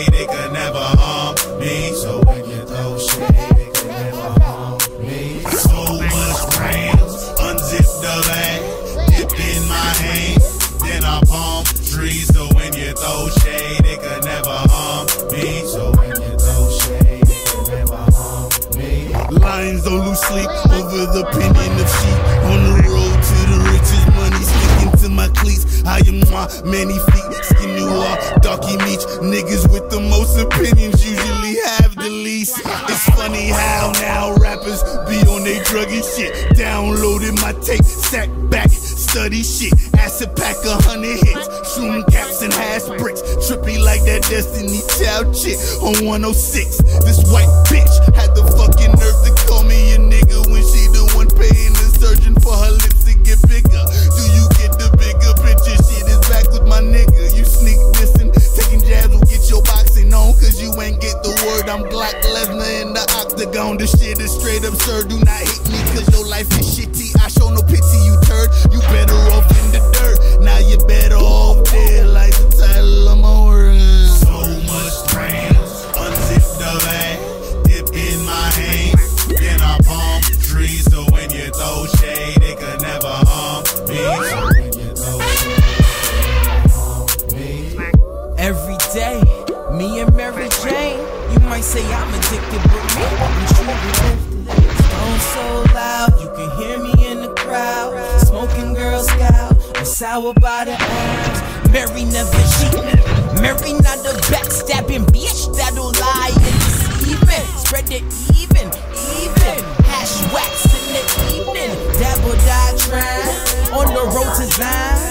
over the opinion of sheep. On the road to the riches, money sticking to my cleats. I am my many feet, skin noir, darky meat. Niggas with the most opinions usually have the least. It's funny how now rappers be on they druggy shit. Downloaded my tape, sat back, study shit. Acid pack a hundred hits, shroom caps and hash bricks. Trippy like that Destiny Child chick on 106. This white bitch for her lips to get bigger. Do you get the bigger picture? Shit is back with my nigga. You sneak dissing, taking jabs will get your boxing on, cause you ain't get the word. I'm Black Lesnar in the octagon. This shit is straight absurd. Do not hate me, cause your life is shitty. I show no pity, you turd. You better off in the dirt. Now you better off dead, like Stone so loud, you can hear me in the crowd. Smoking Girl Scout, I'm sour by the ounce. Mary never cheat me. Mary not a backstabbing bitch that'll lie and deceive. Spread it even, even. Hash wax in the evening. Or die trying on the road to Zion.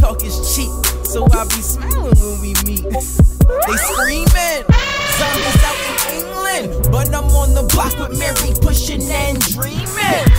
Talk is cheap. So I be smiling when we meet. They screaming. Zombies out in England. But I'm on the block with Mary pushing and dreaming.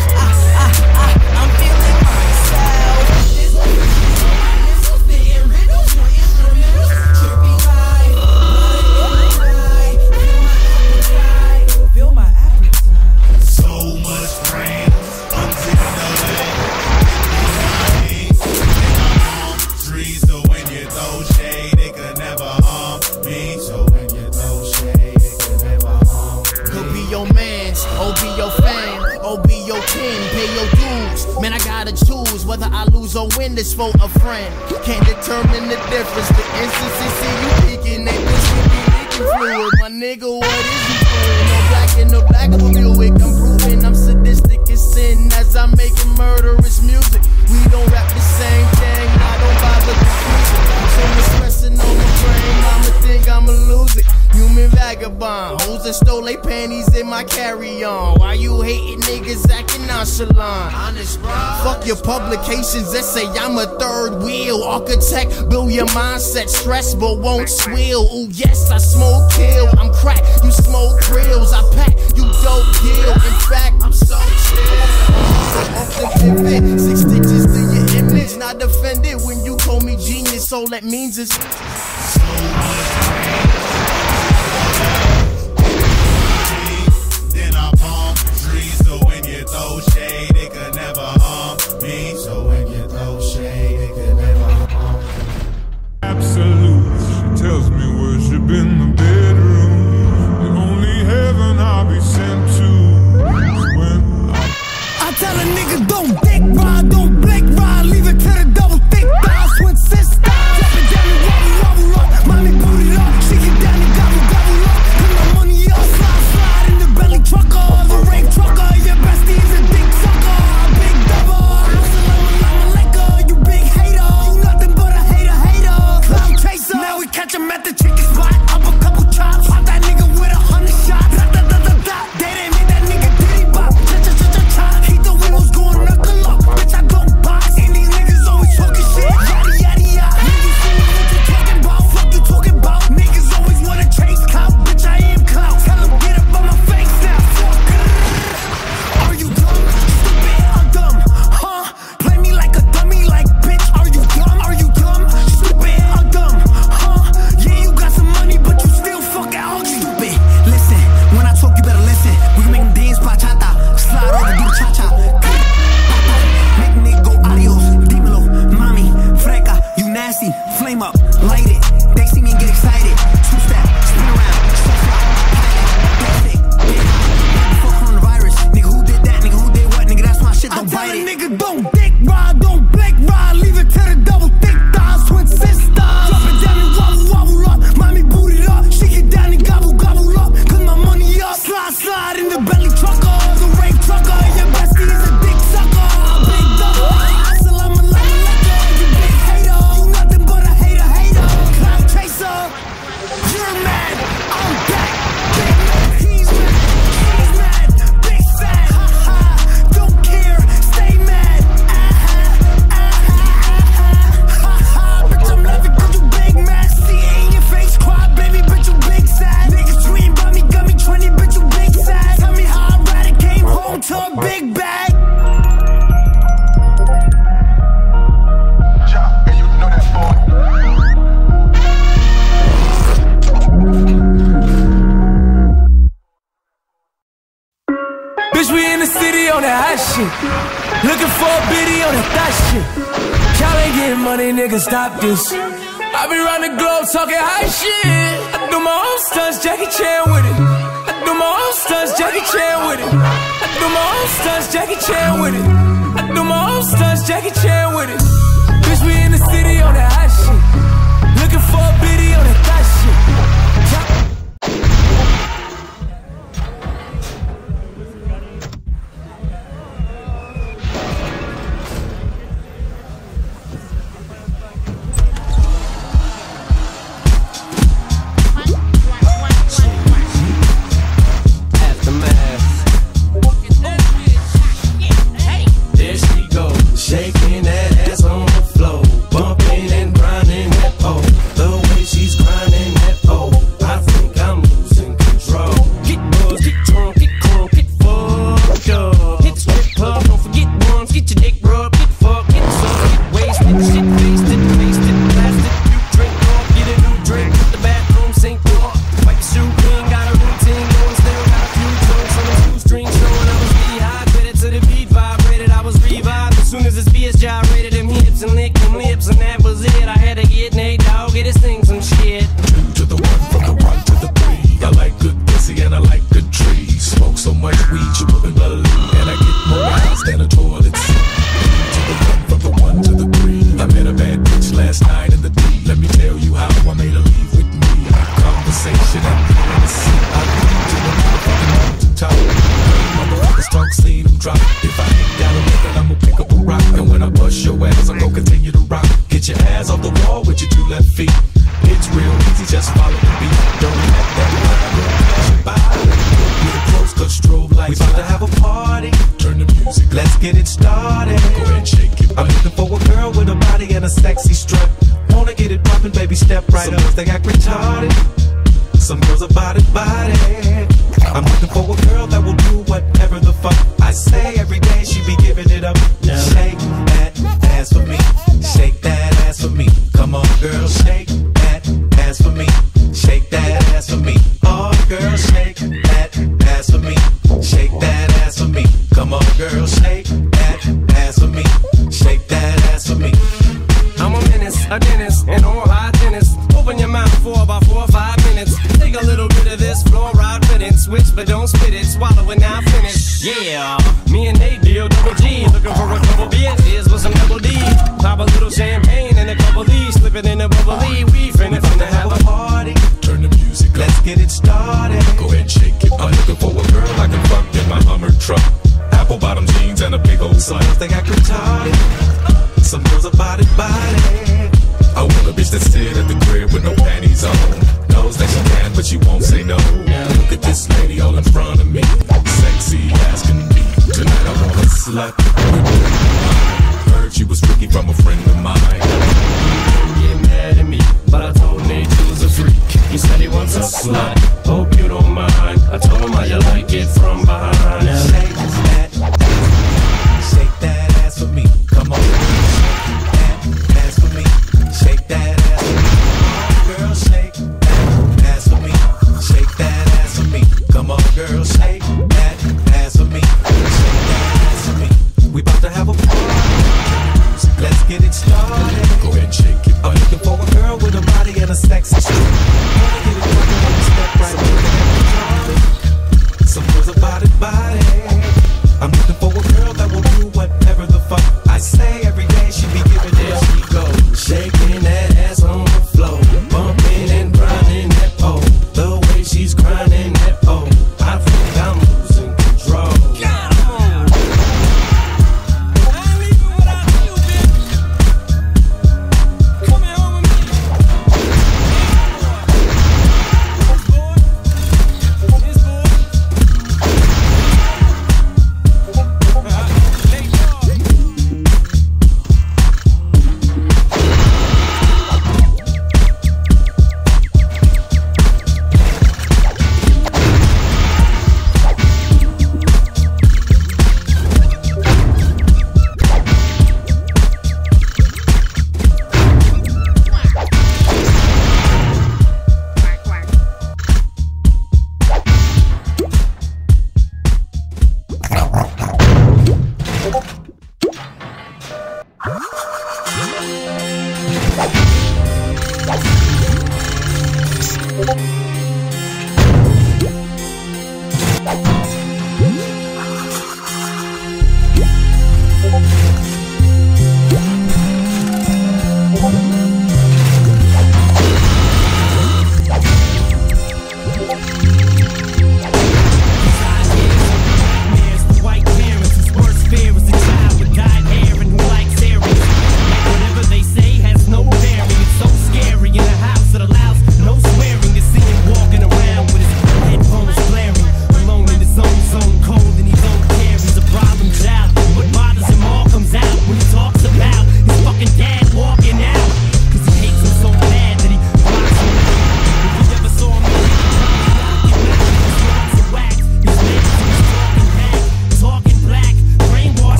This for a friend. Can't determine the difference. The instances see you peeking, they push me be leaking fluid. My nigga, what is you doing? No black in the black Buick. I'm proving I'm sadistic as sin as I'm making murderous music. We don't rap the same thing, I don't bother confusing. So much stressing on my brain, I'ma think I'ma lose it. Human vagabond, hoes that stole they panties in my carry-on. Why you hating niggas acting nonchalant? Honest, Fuck your publications that say I'm a third wheel. Architect, build your mindset, stress but won't swill. Ooh, yes, I smoke kill. I'm crack, you smoke grills. I pack, you dope deal. In fact, I'm so chill. So often vivid, six stitches to your image. Not offended when you call me genius. All that means is. You shade, shit. Looking for a biddy on a thot shit. Y'all ain't getting money, nigga, stop this. I be round the globe talking high shit. I do my own stunts, Jackie Chan with it. I do my own stunts, Jackie Chan with it. I do my own stunts, Jackie Chan with it. I do my own stunts, Jackie Chan with it.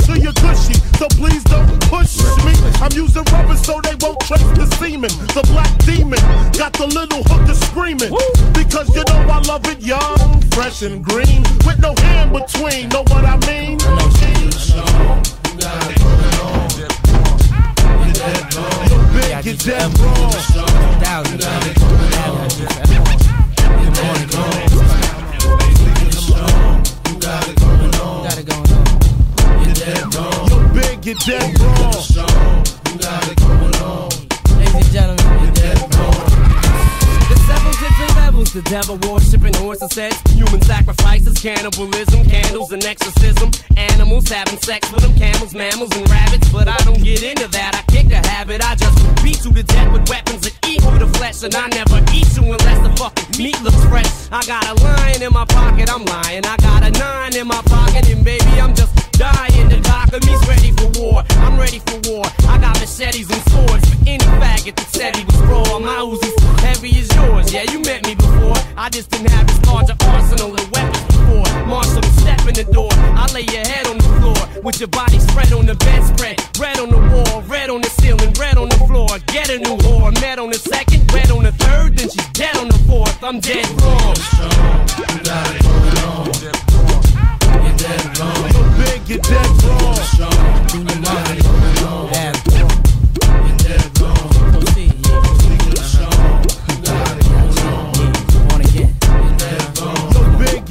Stab you till you're. So please don't push me. I'm using rubber so they won't trace the semen. The black demon got the little hooker screaming. Because you know I love it young, fresh and green. With no hand between, know what I mean? You got it going on. Hit that drum. Big, get dead wrong. Get dead wrong. Ladies and gentlemen, the devil worshiping horses heads, human sacrifices, cannibalism, candles and exorcism, animals having sex with them, camels, mammals and rabbits. But I don't get into that, I kick the habit. I just beat you to death with weapons that eat through the flesh, and I never eat you unless the fucking meat looks fresh. I got a lion in my pocket, I'm lying. I got a nine in my pocket, and baby, I'm just dying of me's ready for war. I'm ready for war. I got machetes and swords for any faggot that said he was raw. My Uzi's heavy as yours. Yeah, you met me before. I just didn't have as large an arsenal of weapons before. Marshal, step in the door. I lay your head on the floor with your body spread on the bedspread. Red on the wall, red on the ceiling, red on the floor. Get a new whore. Met on the second, red on the third, then she's dead on the fourth. I'm dead wrong. You got it going on. Hit that drum. Big, get dead wrong. You got it going on.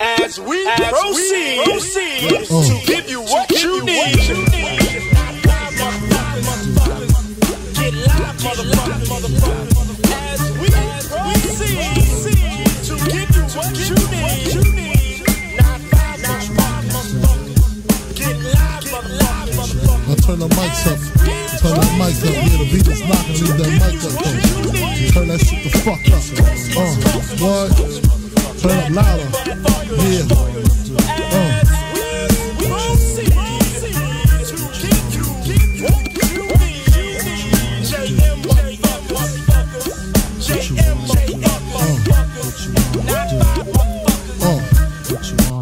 As we proceed, to give you what you need. Get live. motherfucker, motherfucker. As we proceed to give you what you need. Nine five, nine five, motherfucker. Get live, motherfucker, motherfucker. Now turn the mics up. Turn that mic up. Yeah, the beat is knocking. Leave that mic up though. Turn that shit the fuck up. Uh, what? Turn up louder. Yeah. Uh. Uh.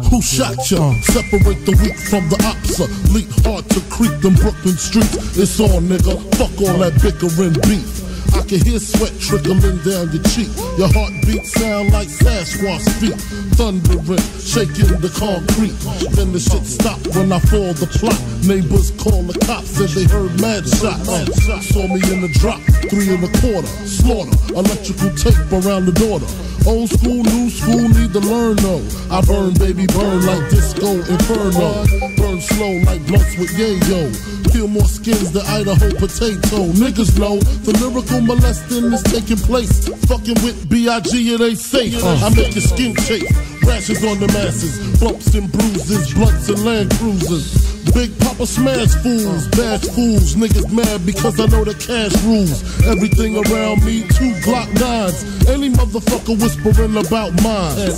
Who shot ya? Separate the weak from the opsa. Leap hard to creep them Brooklyn streets. It's on, nigga. Fuck all that bickering beef. I can hear sweat trickling down your cheek. Your heartbeat sound like Sasquatch feet. Thundering, shaking the concrete. Then the shit stop when I fall the plot. Neighbors call the cops, said they heard mad shots. Uh, saw me in the drop, three and a quarter. Slaughter, electrical tape around the daughter. Old school, new school, need to learn though. I burn, baby, burn like disco inferno. Burn slow like blunts with yayo. Feel more skins than Idaho potato. Niggas know the lyrical molesting is taking place. Fucking with B.I.G. it ain't safe. I make your skin chafe. Rashes on the masses, bumps and bruises, blunts and land cruisers. Big Papa smash fools, bash fools. Niggas mad because I know the cash rules. Everything around me, two Glock nines. Any motherfucker whispering about mine.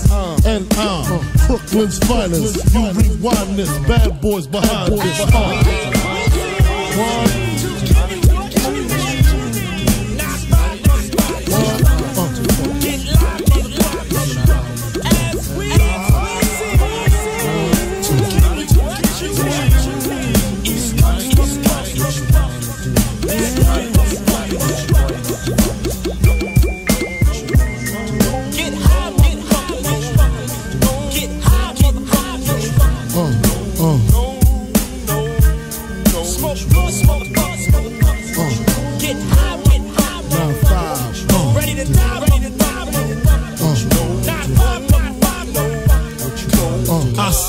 And I'm Brooklyn's finest. You rewind this, bad boys behind this. Uh. One.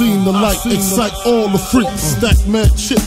Seen the light excite all the freaks. Stack mad chips.